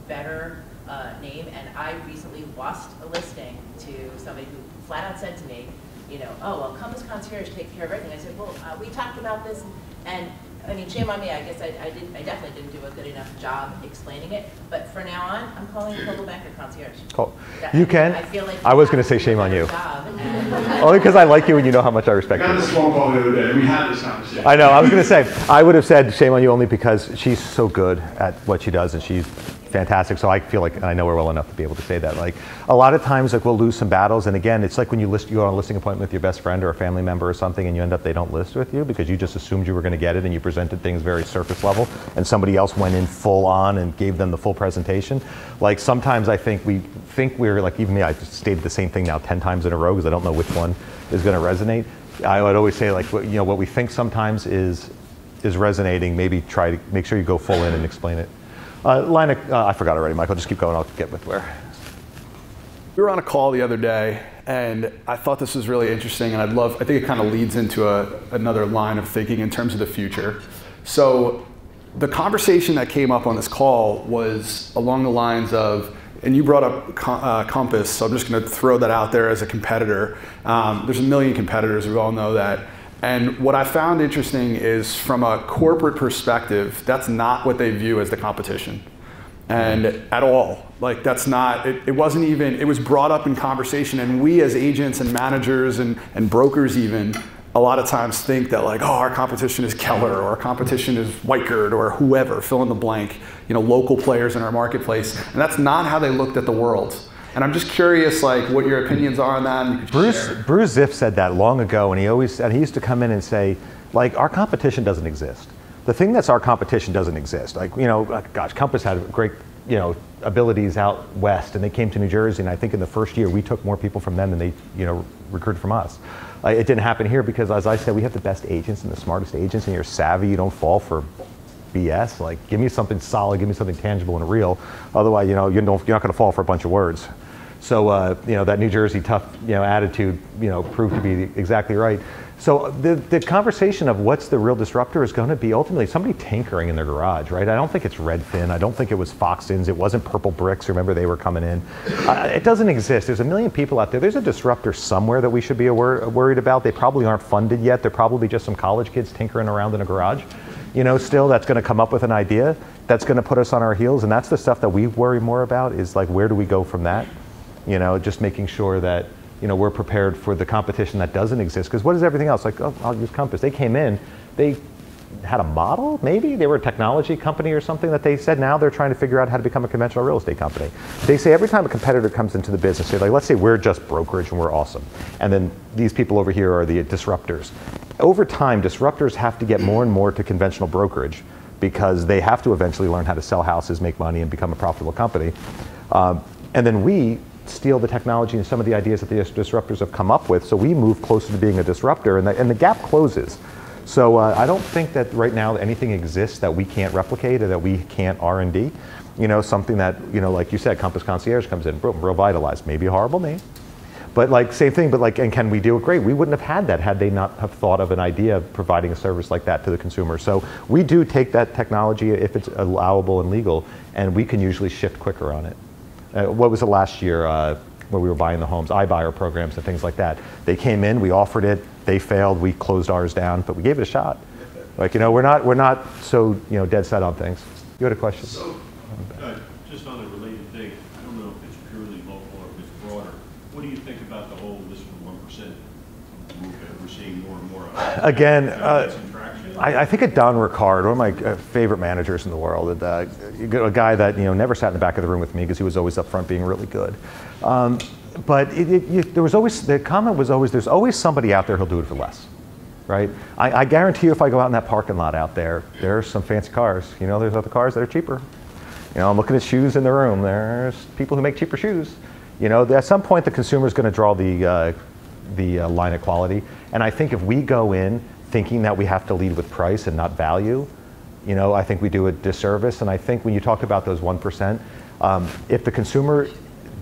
better uh, name. And I recently lost a listing to somebody who flat out said to me, you know, oh, well, Compass Concierge takes care of everything. I said, well, uh, we talked about this, and, I mean, shame on me, I guess I, I didn't, I definitely didn't do a good enough job explaining it. But for now on, I'm calling it Coldwell Banker Concierge. Cool. That- You can. I feel like I was going to say shame on you. Only because I like you and you know how much I I respect got you. this phone call the other day. We had this conversation. I know. I was going to say, I would have said shame on you only because she's so good at what she does and she's fantastic. So I feel like, I know her well enough to be able to say that. Like a lot of times, like we'll lose some battles. And again, it's like when you list, you go on a listing appointment with your best friend or a family member or something, and you end up they don't list with you because you just assumed you were going to get it and you presented things very surface level, and somebody else went in full on and gave them the full presentation. Like sometimes I think we think we're like even me. I stated the same thing now ten times in a row because I don't know which one is going to resonate. I would always say like what- you know what we think sometimes is is resonating. Maybe try to make sure you go full in and explain it. Uh, line of, uh, I forgot already, Michael. Just keep going. I'll get with where. We were on a call the other day, and I thought this was really interesting, and I'd love, I think it kind of leads into a, another line of thinking in terms of the future. So, the conversation that came up on this call was along the lines of, and you brought up uh, Compass, so I'm just going to throw that out there as a competitor. Um, there's a million competitors, we all know that. And what I found interesting is from a corporate perspective, that's not what they view as the competition. And at all. Like that's not it, it wasn't even it was brought up in conversation. And we as agents and managers and, and brokers even a lot of times think that like oh our competition is Keller or our competition is Weichert or whoever fill in the blank you know local players in our marketplace. And that's not how they looked at the world and i'm just curious like what your opinions are on that Bruce share. Bruce Zipf said that long ago, and he always and he used to come in and say, like, our competition doesn't exist. The thing that's our competition doesn't exist. Like, you know, gosh, Compass had great, you know, abilities out west, and they came to New Jersey, and I think in the first year we took more people from them than they, you know, recruited from us. Uh, it didn't happen here because, as I said, we have the best agents and the smartest agents, and you're savvy. You don't fall for BS. Like, give me something solid, give me something tangible and real. Otherwise, you know, you don't, you're not going to fall for a bunch of words. So, uh, you know, that New Jersey tough, you know, attitude, you know, proved to be exactly right. So the, the conversation of what's the real disruptor is going to be ultimately somebody tinkering in their garage, right? I don't think it's Redfin. I don't think it was Foxtons. It wasn't Purplebricks. Remember they were coming in. Uh, it doesn't exist. There's a million people out there. There's a disruptor somewhere that we should be aware, worried about. They probably aren't funded yet. They're probably just some college kids tinkering around in a garage. You know, still that's going to come up with an idea that's going to put us on our heels, and that's the stuff that we worry more about. Is like where do we go from that? You know, just making sure that you know we're prepared for the competition that doesn't exist. Because what is everything else? Like, oh, I'll use Compass. They came in, they had a model, maybe they were a technology company or something that they said now they're trying to figure out how to become a conventional real estate company. They say every time a competitor comes into the business, they're like, let's say we're just brokerage and we're awesome, and then these people over here are the disruptors. Over time, disruptors have to get more and more to conventional brokerage because they have to eventually learn how to sell houses, make money, and become a profitable company. Um, and then we steal the technology and some of the ideas that the disruptors have come up with. So we move closer to being a disruptor, and the, and the gap closes. So uh, I don't think that right now anything exists that we can't replicate or that we can't R&D. You know, something that you know, like you said, Compass Concierge comes in, boom, revitalized. Maybe a horrible name, but like same thing. But like, and can we do it? Great. We wouldn't have had that had they not have thought of an idea of providing a service like that to the consumer. So we do take that technology if it's allowable and legal, and we can usually shift quicker on it. Uh, what was the last year? Uh, where we were buying the homes, iBuyer programs and things like that. They came in, we offered it, they failed, we closed ours down, but we gave it a shot. Like, you know, we're not, we're not so, you know, dead set on things. You had a question? So, uh, just on a related thing, I don't know if it's purely local or if it's broader. What do you think about the whole list percent move that we're seeing more and more of? Again, uh, that some traction? I, I think of Don Ricard, one of my uh, favorite managers in the world, uh, a guy that you know never sat in the back of the room with me because he was always up front being really good. Um, but it, it, there was always the comment was always there's always somebody out there who'll do it for less, right? I, I guarantee you, if I go out in that parking lot out there, there's some fancy cars. You know, there's other cars that are cheaper. You know, I'm looking at shoes in the room. There's people who make cheaper shoes. You know, at some point the consumer is going to draw the uh, the uh, line of quality. And I think if we go in thinking that we have to lead with price and not value, you know, I think we do a disservice. And I think when you talk about those one percent, um, if the consumer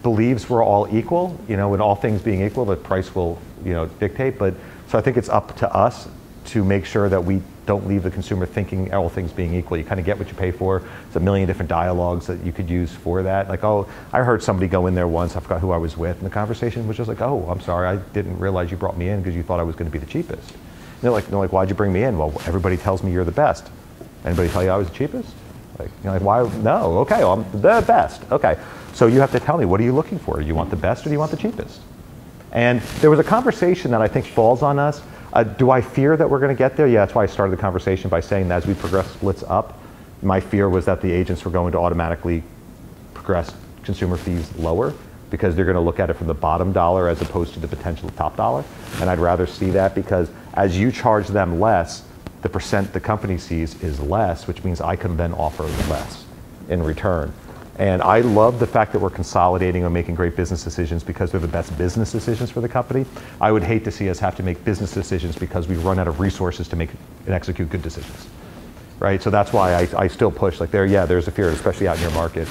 believes we're all equal, you know, when all things being equal, the price will, you know, dictate. But so I think it's up to us to make sure that we don't leave the consumer thinking all things being equal. You kind of get what you pay for. There's a million different dialogues that you could use for that. Like, oh, I heard somebody go in there once. I forgot who I was with, and the conversation was just like, oh, I'm sorry, I didn't realize you brought me in because you thought I was going to be the cheapest. They're like, they're like, why'd you bring me in? Well, everybody tells me you're the best. Anybody tell you I was the cheapest? Like, you know, like why? No. Okay, well, I'm the best. Okay, so you have to tell me what are you looking for? Do you want the best or do you want the cheapest? And there was a conversation that I think falls on us. Uh, do I fear that we're going to get there? Yeah, that's why I started the conversation by saying that as we progress splits up, my fear was that the agents were going to automatically progress consumer fees lower because they're going to look at it from the bottom dollar as opposed to the potential top dollar. And I'd rather see that because as you charge them less, the percent the company sees is less, which means I can then offer less in return. And I love the fact that we're consolidating and making great business decisions because they're the best business decisions for the company. I would hate to see us have to make business decisions because we run out of resources to make and execute good decisions. Right? So that's why I, I still push like there, yeah, there's a fear, especially out in your market.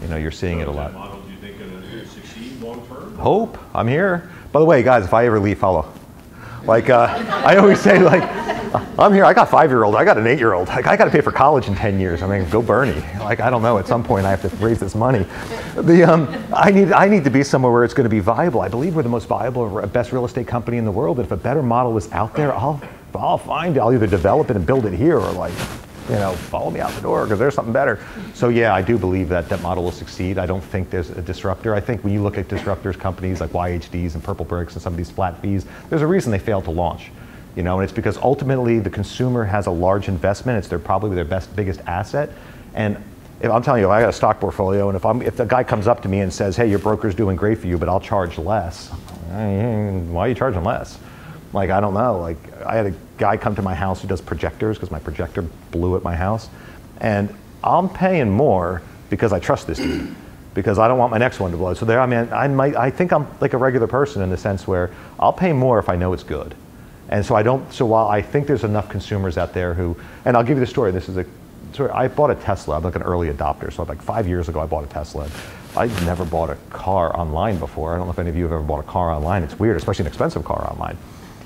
You know, you're seeing it a lot. model, do you think, to succeed long-term? Hope, I'm here. By the way, guys, if I ever leave, follow. Like, uh, I always say, like, I'm here. I got five-year-old. I got an eight-year-old. Like, I got to pay for college in 10 years. I mean, go Bernie. Like, I don't know. At some point, I have to raise this money. The, um, I need, I need to be somewhere where it's going to be viable. I believe we're the most viable, best real estate company in the world. And if a better model is out there, I'll, I'll find it. I'll either develop it and build it here, or like, you know, follow me out the door because there's something better. So yeah, I do believe that that model will succeed. I don't think there's a disruptor. I think when you look at disruptors, companies like YHDs and Purplebricks and some of these flat fees, there's a reason they failed to launch. You know, and it's because ultimately the consumer has a large investment. It's their probably their best biggest asset. And if I'm telling you, I got a stock portfolio, and if I'm if the guy comes up to me and says, "Hey, your broker's doing great for you, but I'll charge less," mm, why are you charging less? Like I don't know. Like I had a guy come to my house who does projectors because my projector blew at my house, and I'm paying more because I trust this dude because I don't want my next one to blow. So there, I mean, I might, I think I'm like a regular person in the sense where I'll pay more if I know it's good. And so I don't. So while I think there's enough consumers out there who, and I'll give you the story. This is a story. I bought a Tesla. I'm like an early adopter. So like five years ago, I bought a Tesla. I'd never bought a car online before. I don't know if any of you have ever bought a car online. It's weird, especially an expensive car online.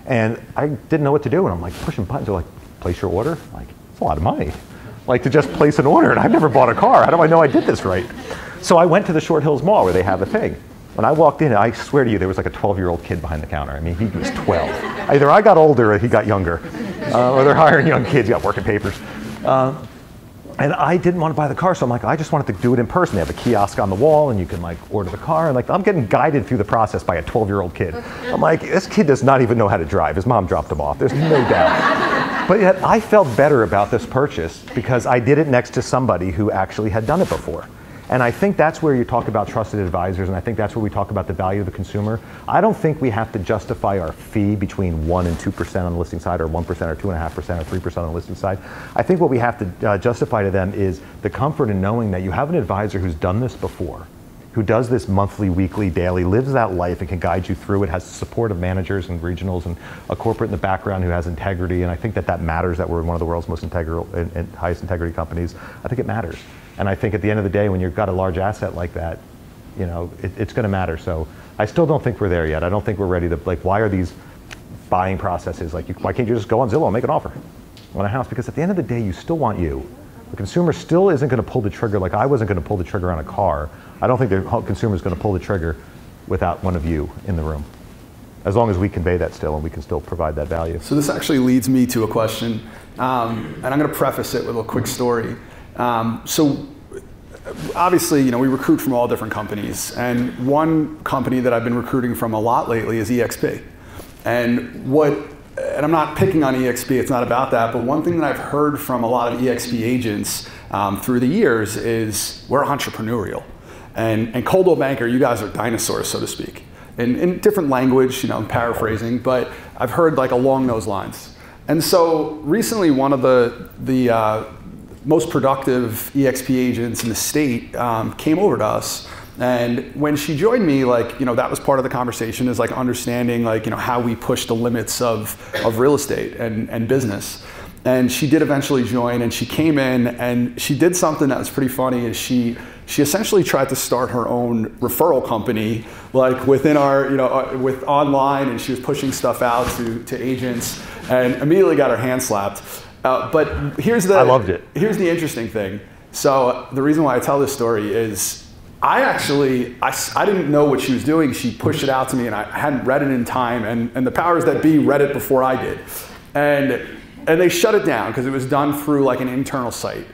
And I didn't know what to do. And I'm like pushing buttons. They're like, place your order. I'm like, it's a lot of money. Like to just place an order. And I've never bought a car. How do I know I did this right? So I went to the Short Hills Mall where they have a thing. When I walked in, I swear to you, there was like a 12 year old kid behind the counter. I mean, he was 12. Either I got older or he got younger. Uh, or they're hiring young kids, got working papers. Uh, and I didn't want to buy the car, so I'm like, I just wanted to do it in person. They have a kiosk on the wall, and you can like order the car. And like, I'm getting guided through the process by a 12 year old kid. I'm like, this kid does not even know how to drive. His mom dropped him off. There's no doubt. But yet, I felt better about this purchase because I did it next to somebody who actually had done it before. And I think that's where you talk about trusted advisors, and I think that's where we talk about the value of the consumer. I don't think we have to justify our fee between 1% and 2% on the listing side, or 1% or 2.5% or 3% on the listing side. I think what we have to uh, justify to them is the comfort in knowing that you have an advisor who's done this before, who does this monthly, weekly, daily, lives that life and can guide you through it, has support of managers and regionals and a corporate in the background who has integrity. And I think that that matters that we're one of the world's most integral and highest integrity companies. I think it matters. And I think at the end of the day, when you've got a large asset like that, you know, it, it's going to matter. So I still don't think we're there yet. I don't think we're ready to, like, why are these buying processes? Like, you, why can't you just go on Zillow and make an offer on a house? Because at the end of the day, you still want you. The consumer still isn't going to pull the trigger like I wasn't going to pull the trigger on a car. I don't think the consumer is going to pull the trigger without one of you in the room. As long as we convey that still and we can still provide that value. So this actually leads me to a question, um, and I'm going to preface it with a quick story. Um, so obviously, you know, we recruit from all different companies, and one company that I've been recruiting from a lot lately is EXP. And what, and I'm not picking on EXP, it's not about that, but one thing that I've heard from a lot of EXP agents um, through the years is we're entrepreneurial. And, and Coldwell Banker, you guys are dinosaurs, so to speak. In, in different language, you know, I'm paraphrasing, but I've heard like along those lines. And so recently, one of the, the uh, most productive EXP agents in the state um, came over to us. And when she joined me, like, you know, that was part of the conversation is like understanding like, you know, how we push the limits of, of real estate and, and business. And she did eventually join and she came in and she did something that was pretty funny is she, she essentially tried to start her own referral company, like within our, you know, uh, with online and she was pushing stuff out to, to agents and immediately got her hand slapped. Uh, but here's the I loved it. Here's the interesting thing. So the reason why I tell this story is I actually I, I didn't know what she was doing. She pushed it out to me, and I hadn't read it in time. And, and the powers that be read it before I did, and and they shut it down because it was done through like an internal site.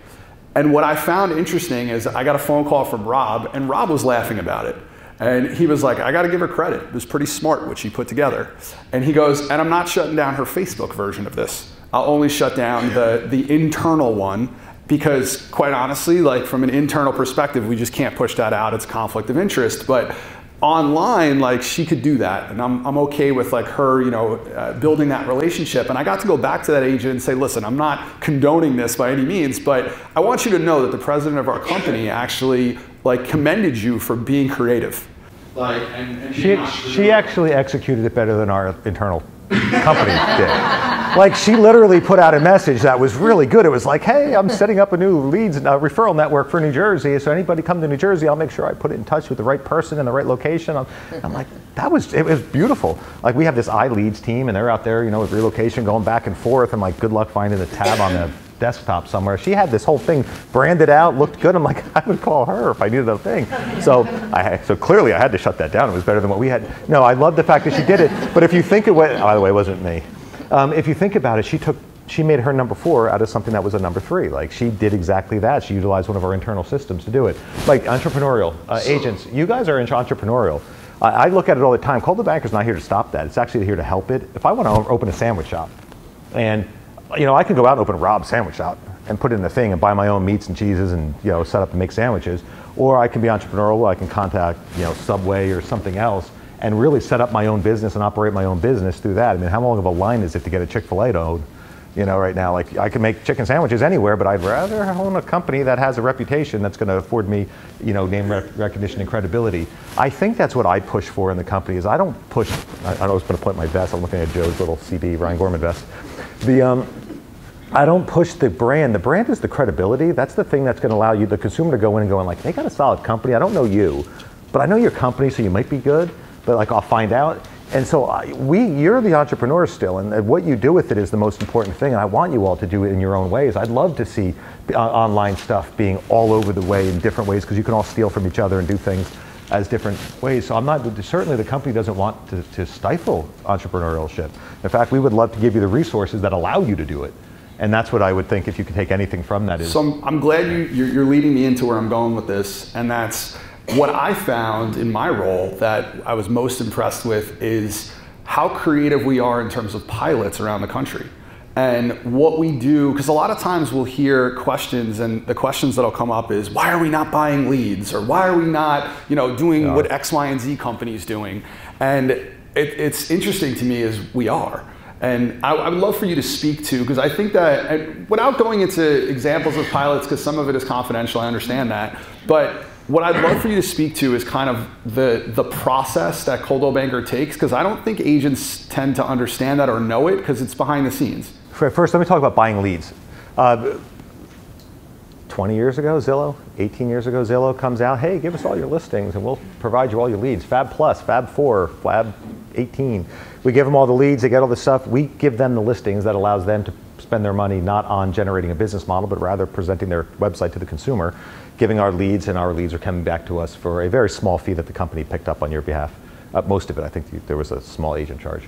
And what I found interesting is I got a phone call from Rob, and Rob was laughing about it. And he was like, I got to give her credit. It was pretty smart what she put together. And he goes, and I'm not shutting down her Facebook version of this. I'll only shut down the, the internal one because quite honestly, like from an internal perspective, we just can't push that out. It's conflict of interest. But online, like she could do that. And I'm, I'm okay with like her, you know, uh, building that relationship. And I got to go back to that agent and say, listen, I'm not condoning this by any means, but I want you to know that the president of our company actually like commended you for being creative. Like, and, and She, she actually executed it better than our internal company did. Like she literally put out a message that was really good. It was like, "Hey, I'm setting up a new leads uh, referral network for New Jersey. So anybody come to New Jersey, I'll make sure I put it in touch with the right person in the right location." I'm, I'm like, that was it was beautiful. Like we have this iLeads team, and they're out there, you know, with relocation going back and forth. I'm like, good luck finding the tab on the desktop somewhere. She had this whole thing branded out, looked good. I'm like, I would call her if I needed a thing. So I so clearly I had to shut that down. It was better than what we had. No, I love the fact that she did it. But if you think it went, by the way, it wasn't me. Um, if you think about it, she took she made her number four out of something that was a number three. Like she did exactly that. She utilized one of our internal systems to do it. Like entrepreneurial uh, agents, you guys are entrepreneurial. I, I look at it all the time. Coldwell Banker's not here to stop that. It's actually here to help it. If I want to open a sandwich shop, and you know I can go out and open Rob's sandwich shop and put in the thing and buy my own meats and cheeses and you know set up and make sandwiches, or I can be entrepreneurial. I can contact you know Subway or something else and really set up my own business and operate my own business through that. I mean, how long of a line is it to get a Chick-fil-A to own? You know, right now, like I can make chicken sandwiches anywhere, but I'd rather own a company that has a reputation that's going to afford me, you know, name rec- recognition and credibility. I think that's what I push for in the company. Is I don't push. I, I was going to point my vest. I'm looking at Joe's little CB Ryan Gorman vest. The um, I don't push the brand. The brand is the credibility. That's the thing that's going to allow you, the consumer, to go in and go in like, they got a solid company. I don't know you, but I know your company, so you might be good but like I'll find out. And so I, we, you're the entrepreneur still, and what you do with it is the most important thing. And I want you all to do it in your own ways. I'd love to see uh, online stuff being all over the way in different ways because you can all steal from each other and do things as different ways. So I'm not certainly the company doesn't want to, to stifle entrepreneurship. In fact, we would love to give you the resources that allow you to do it. And that's what I would think if you could take anything from that is. So I'm, I'm glad you, you're, you're leading me into where I'm going with this, and that's what I found in my role that I was most impressed with is how creative we are in terms of pilots around the country. And what we do, because a lot of times we'll hear questions, and the questions that'll come up is, why are we not buying leads? Or why are we not, you know, doing yeah. what X, Y, and Z company is doing? And it, it's interesting to me is we are. And I, I, would love for you to speak to, because I think that, without going into examples of pilots, because some of it is confidential, I understand that, but what I'd love for you to speak to is kind of the, the process that Coldwell Banker takes, because I don't think agents tend to understand that or know it because it's behind the scenes. First, let me talk about buying leads. Uh, 20 years ago, Zillow, 18 years ago, Zillow comes out, hey, give us all your listings and we'll provide you all your leads. Fab Plus, Fab 4, Fab 18. We give them all the leads, they get all the stuff. We give them the listings that allows them to spend their money not on generating a business model, but rather presenting their website to the consumer, giving our leads, and our leads are coming back to us for a very small fee that the company picked up on your behalf. Uh, most of it, I think there was a small agent charge.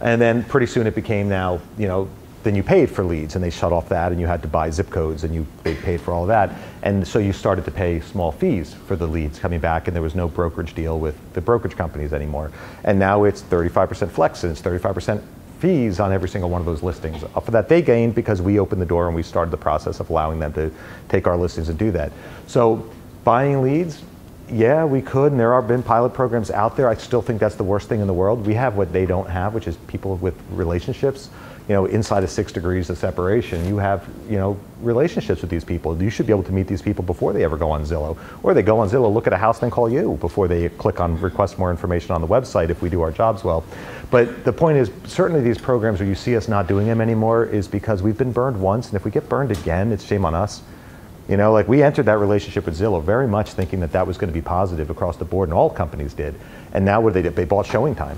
And then pretty soon it became now, you know, then you paid for leads and they shut off that and you had to buy zip codes and you they paid for all that. And so you started to pay small fees for the leads coming back and there was no brokerage deal with the brokerage companies anymore. And now it's 35% flex and it's 35% fees on every single one of those listings. Uh, that they gained because we opened the door and we started the process of allowing them to take our listings and do that. So buying leads, yeah, we could, and there have been pilot programs out there. I still think that's the worst thing in the world. We have what they don't have, which is people with relationships. You know, inside of six degrees of separation, you have you know relationships with these people. You should be able to meet these people before they ever go on Zillow, or they go on Zillow, look at a house, then call you before they click on request more information on the website. If we do our jobs well, but the point is, certainly these programs where you see us not doing them anymore is because we've been burned once, and if we get burned again, it's shame on us. You know, like we entered that relationship with Zillow very much thinking that that was going to be positive across the board, and all companies did. And now what they did, they bought ShowingTime.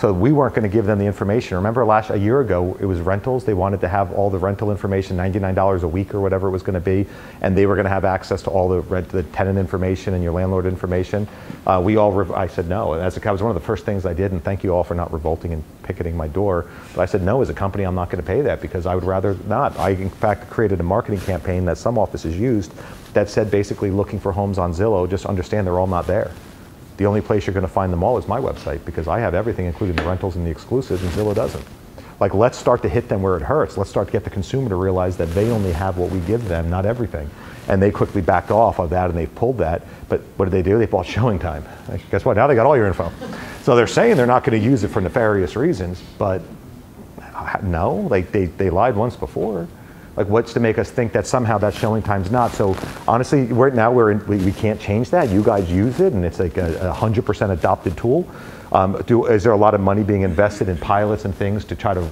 So we weren't going to give them the information. Remember last a year ago, it was rentals. They wanted to have all the rental information, $99 a week or whatever it was going to be, and they were going to have access to all the rent, the tenant information and your landlord information. Uh, we all, rev- I said no. And as a, that was one of the first things I did, and thank you all for not revolting and picketing my door. But I said no, as a company, I'm not going to pay that because I would rather not. I in fact created a marketing campaign that some offices used that said basically looking for homes on Zillow. Just understand they're all not there. The only place you're going to find them all is my website because I have everything, including the rentals and the exclusives, and Zillow doesn't. Like, let's start to hit them where it hurts. Let's start to get the consumer to realize that they only have what we give them, not everything. And they quickly backed off of that and they've pulled that. But what did they do? They bought ShowingTime. Guess what? Now they got all your info. So they're saying they're not going to use it for nefarious reasons, but uh, no, like they, they lied once before. Like what's to make us think that somehow that ShowingTime's not? So honestly, we're, now we're in, we, we can't change that. You guys use it, and it's like a, a hundred percent adopted tool. Um, do, is there a lot of money being invested in pilots and things to try to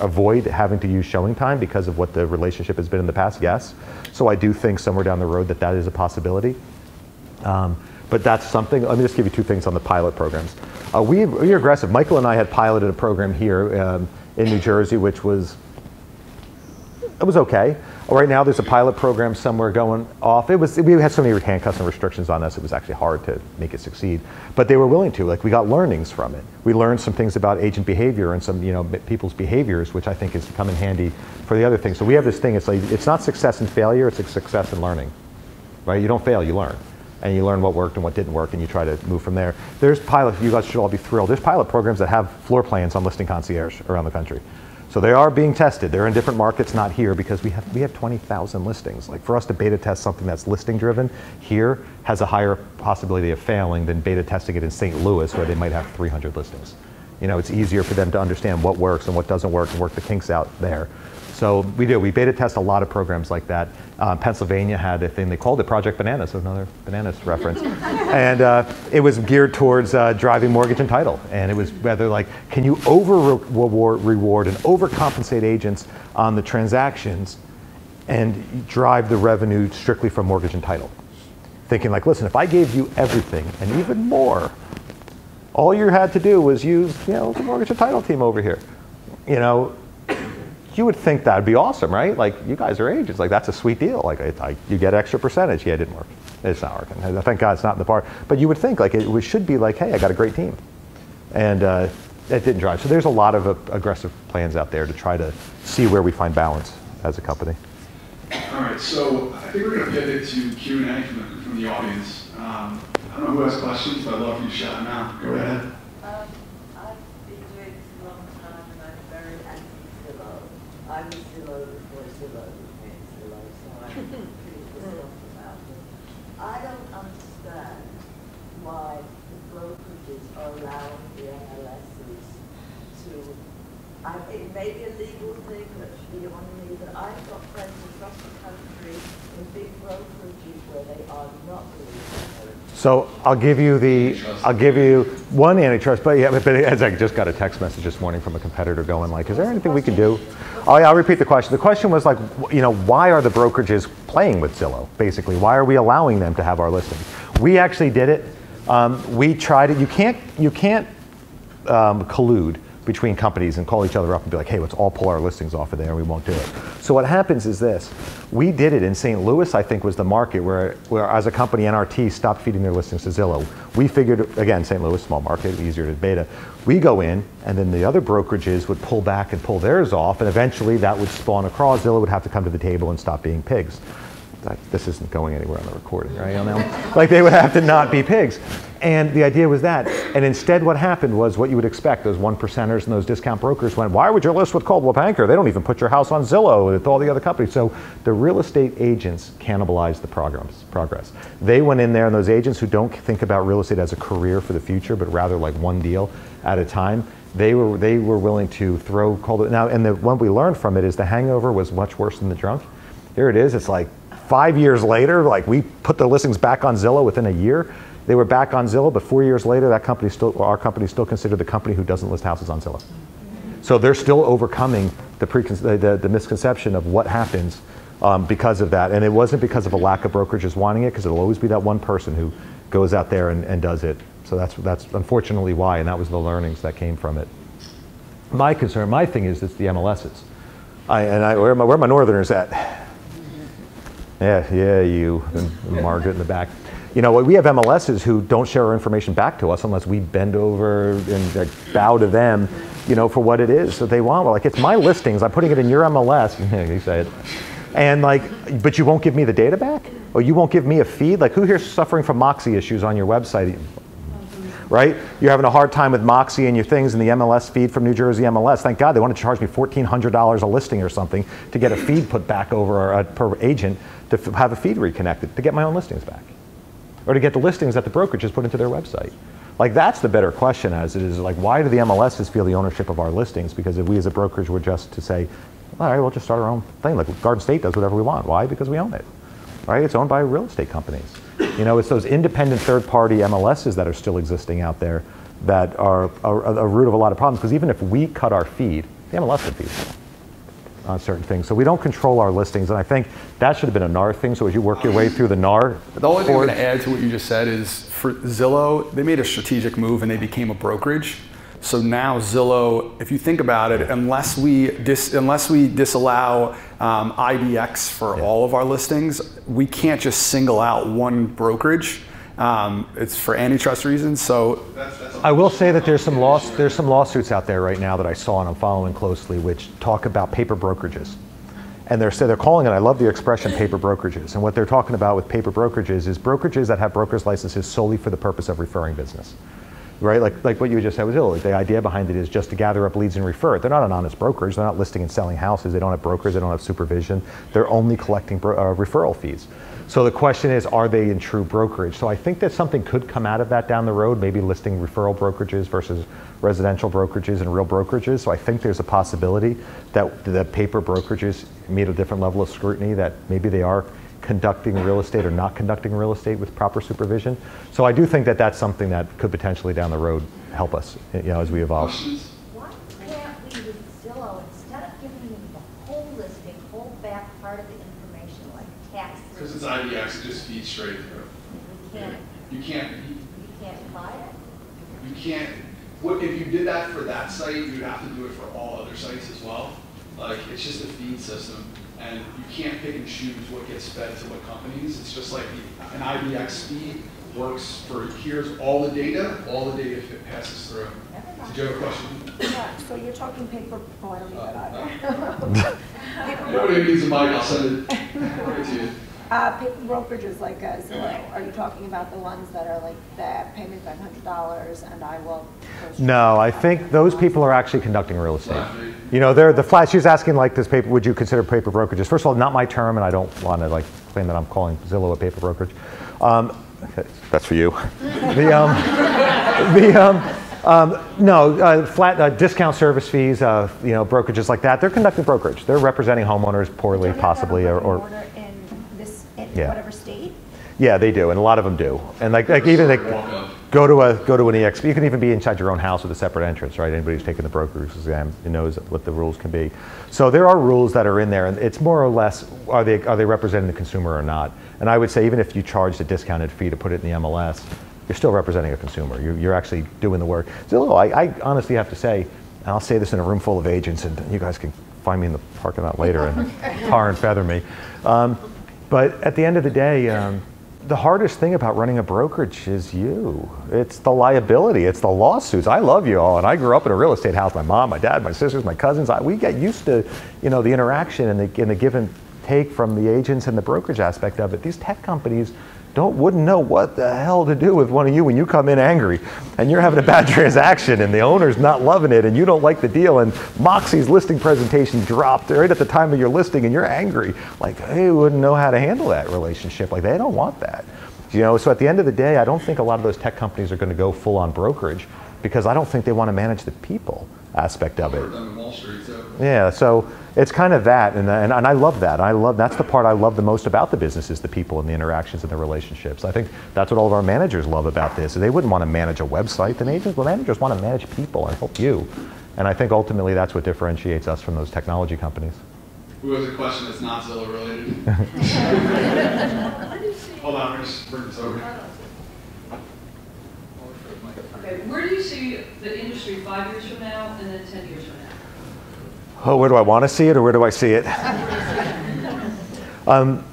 avoid having to use ShowingTime because of what the relationship has been in the past? Yes. So I do think somewhere down the road that that is a possibility. Um, but that's something. Let me just give you two things on the pilot programs. Uh, we, we're aggressive. Michael and I had piloted a program here um, in New Jersey, which was it was okay. Right now, there's a pilot program somewhere going off. It was we had so many handcuffs and restrictions on us. It was actually hard to make it succeed. But they were willing to. Like we got learnings from it. We learned some things about agent behavior and some you know people's behaviors, which I think has come in handy for the other things. So we have this thing. It's like it's not success and failure. It's success and learning. Right? You don't fail. You learn. And you learn what worked and what didn't work, and you try to move from there. There's pilot. You guys should all be thrilled. There's pilot programs that have floor plans on listing concierge around the country. So they are being tested. They're in different markets, not here, because we have we have 20,000 listings. Like for us to beta test something that's listing driven here has a higher possibility of failing than beta testing it in St. Louis, where they might have 300 listings. You know, it's easier for them to understand what works and what doesn't work and work the kinks out there. So we do. We beta test a lot of programs like that. Uh, Pennsylvania had a thing they called it Project Bananas, so another bananas reference, and uh, it was geared towards uh, driving mortgage and title. And it was rather like, can you over reward, reward and overcompensate agents on the transactions, and drive the revenue strictly from mortgage and title? Thinking like, listen, if I gave you everything and even more, all you had to do was use, you know, the mortgage and title team over here. You know, you would think that would be awesome, right? Like you guys are agents, like that's a sweet deal. Like I, I, you get extra percentage. Yeah, it didn't work. It's not working. Thank God it's not in the part. But you would think like it, should be like, hey, I got a great team, and uh, it didn't drive. So there's a lot of uh, aggressive plans out there to try to see where we find balance as a company. All right, so I think we're going to pivot to Q and A from the, from the audience. Um, I don't know who has questions, but I'd love for you to shout them out. Go ahead. Um, I've been doing this a long time and I'm very anti-Zillow. I was Zillow before Zillow became Zillow, so I'm pretty pissed off about it. I don't understand why the brokerages are allowing the MLSs to, I, it may be a legal thing that should be on me, but I've got friends across the country in big brokerages where they are not legal. So I'll give you the, I'll give you one antitrust, but yeah, but as I just got a text message this morning from a competitor going like, is there anything we can do? Oh yeah, I'll repeat the question. The question was like, you know, why are the brokerages playing with Zillow? Basically, why are we allowing them to have our listings? We actually did it. Um, we tried it. You can't, you can't um, collude between companies and call each other up and be like, hey, let's all pull our listings off of there and we won't do it. So what happens is this. We did it in St. Louis, I think was the market where, where as a company, NRT stopped feeding their listings to Zillow. We figured, again, St. Louis, small market, easier to beta. We go in and then the other brokerages would pull back and pull theirs off and eventually that would spawn across. Zillow would have to come to the table and stop being pigs like, this isn't going anywhere on the recording, right? You know? like they would have to not be pigs. And the idea was that. And instead what happened was what you would expect. Those one percenters and those discount brokers went, why would you list with Coldwell Banker? They don't even put your house on Zillow with all the other companies. So the real estate agents cannibalized the progress. progress. They went in there and those agents who don't think about real estate as a career for the future, but rather like one deal at a time, they were, they were willing to throw Coldwell. Now, and the, what we learned from it is the hangover was much worse than the drunk. Here it is. It's like Five years later, like we put the listings back on Zillow within a year. They were back on Zillow, but four years later, that company still, our company still considered the company who doesn't list houses on Zillow. So they're still overcoming the, the, the, misconception of what happens um, because of that. And it wasn't because of a lack of brokerages wanting it, because it'll always be that one person who goes out there and, and does it. So that's, that's unfortunately why, and that was the learnings that came from it. My concern, my thing is, it's the MLSs. I, and I, where, my, where are my northerners at? Yeah, yeah, you and Margaret in the back. You know, we have MLSs who don't share our information back to us unless we bend over and like, bow to them, you know, for what it is that they want. Well, like, it's my listings. I'm putting it in your MLS. you say it. And like, but you won't give me the data back? Or you won't give me a feed? Like, who here's suffering from Moxi issues on your website? right? You're having a hard time with Moxi and your things in the MLS feed from New Jersey MLS. Thank God they want to charge me $1,400 a listing or something to get a feed put back over uh, per agent to have a feed reconnected to get my own listings back. Or to get the listings that the brokerage has put into their website. Like that's the better question as it is like why do the MLSs feel the ownership of our listings? Because if we as a brokerage were just to say, all right, we'll just start our own thing. Like Garden State does whatever we want. Why? Because we own it. Right? It's owned by real estate companies. You know, it's those independent third-party MLSs that are still existing out there that are a root of a lot of problems. Because even if we cut our feed, the MLS would feed on certain things. So we don't control our listings, and I think that should have been a NAR thing. So as you work your way through the NAR, the only thing I'm going to add to what you just said is for Zillow, they made a strategic move and they became a brokerage. So now Zillow, if you think about it, unless we dis, unless we disallow um, IDX for yeah. all of our listings, we can't just single out one brokerage. Um, it's for antitrust reasons. So I will say that there's some there's some lawsuits out there right now that I saw and I'm following closely, which talk about paper brokerages. And they're they're calling it. I love the expression paper brokerages. And what they're talking about with paper brokerages is brokerages that have brokers licenses solely for the purpose of referring business right? Like, like what you just said was ill. the idea behind it is just to gather up leads and refer. They're not an honest brokerage. They're not listing and selling houses. They don't have brokers. They don't have supervision. They're only collecting uh, referral fees. So the question is, are they in true brokerage? So I think that something could come out of that down the road, maybe listing referral brokerages versus residential brokerages and real brokerages. So I think there's a possibility that the paper brokerages meet a different level of scrutiny, that maybe they are conducting real estate or not conducting real estate with proper supervision. So I do think that that's something that could potentially down the road help us, you know, as we evolve. Why can't we with Zillow, instead of giving them the whole listing, hold back part of the information like taxes? Because it's IDX, it just feeds straight through. You can't, You can't, you can't buy it? you can't, what, if you did that for that site, you'd have to do it for all other sites as well. Like, it's just a feed system and you can't pick and choose what gets fed to what companies. It's just like the, an IDX feed works for here's all the data, all the data it passes through. Did you have a question? Yeah, so you're talking paper, oh, I don't need that uh, either. Uh. Nobody needs a mic, I'll send it right to you. Uh, paper brokerages like uh, Zillow, are you talking about the ones that are like that pay me five hundred dollars and I will? No, I think those people are actually conducting real estate. You know, they're the flash. She's asking like this paper. Would you consider paper brokerages? First of all, not my term, and I don't want to like claim that I'm calling Zillow a paper brokerage. Um, that's for you. the um, the um, um, no, uh, flat uh, discount service fees, uh, you know, brokerages like that. They're conducting brokerage. They're representing homeowners poorly, possibly, or, or yeah. whatever state? Yeah, they do, and a lot of them do. And like, like even like, go to a go to an EXP. You can even be inside your own house with a separate entrance, right? Anybody who's taken the broker's exam knows what the rules can be. So there are rules that are in there, and it's more or less are they are they representing the consumer or not? And I would say even if you charged a discounted fee to put it in the MLS, you're still representing a consumer. You're, you're actually doing the work. Zillow, I, I honestly have to say, and I'll say this in a room full of agents, and you guys can find me in the parking lot later and tar and feather me. Um, but at the end of the day, um, the hardest thing about running a brokerage is you. It's the liability. It's the lawsuits. I love you all, and I grew up in a real estate house. My mom, my dad, my sisters, my cousins. I, we get used to, you know, the interaction and the, and the give and take from the agents and the brokerage aspect of it. These tech companies don't wouldn't know what the hell to do with one of you when you come in angry and you're having a bad transaction and the owner's not loving it and you don't like the deal and Moxi's listing presentation dropped right at the time of your listing and you're angry. Like, they wouldn't know how to handle that relationship. Like, they don't want that. You know, so at the end of the day, I don't think a lot of those tech companies are going to go full on brokerage because I don't think they want to manage the people aspect of it. Yeah, so it's kind of that, and, and, and I love that. I love that's the part I love the most about the business is the people and the interactions and the relationships. I think that's what all of our managers love about this. They wouldn't want to manage a website. The agents, well, managers want to manage people and help you. And I think ultimately that's what differentiates us from those technology companies. Who has a question that's not Zillow related? Hold on, I'm just bring this over. Okay, where do you see the industry five years from now and then 10 years from now? Oh, where do I want to see it or where do I see it? um,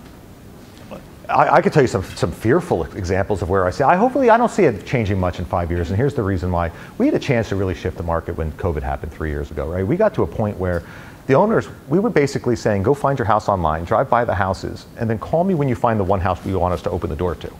I, I, could tell you some, some fearful examples of where I see. I hopefully I don't see it changing much in five years, and here's the reason why. We had a chance to really shift the market when COVID happened three years ago, right? We got to a point where the owners, we were basically saying, go find your house online, drive by the houses, and then call me when you find the one house you want us to open the door to.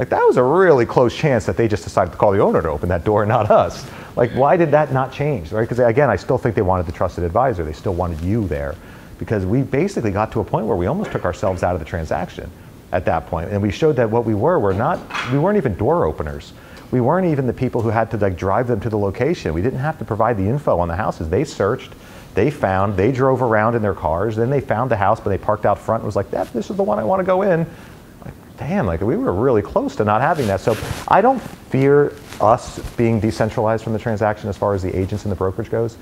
Like that was a really close chance that they just decided to call the owner to open that door, not us. Like why did that not change, right? Because again, I still think they wanted the trusted advisor. They still wanted you there because we basically got to a point where we almost took ourselves out of the transaction at that point. And we showed that what we were, were not, we weren't even door openers. We weren't even the people who had to like drive them to the location. We didn't have to provide the info on the houses. They searched, they found, they drove around in their cars, then they found the house, but they parked out front and was like, that, this is the one I want to go in. Damn, like we were really close to not having that. So I don't fear us being decentralized from the transaction as far as the agents and the brokerage goes.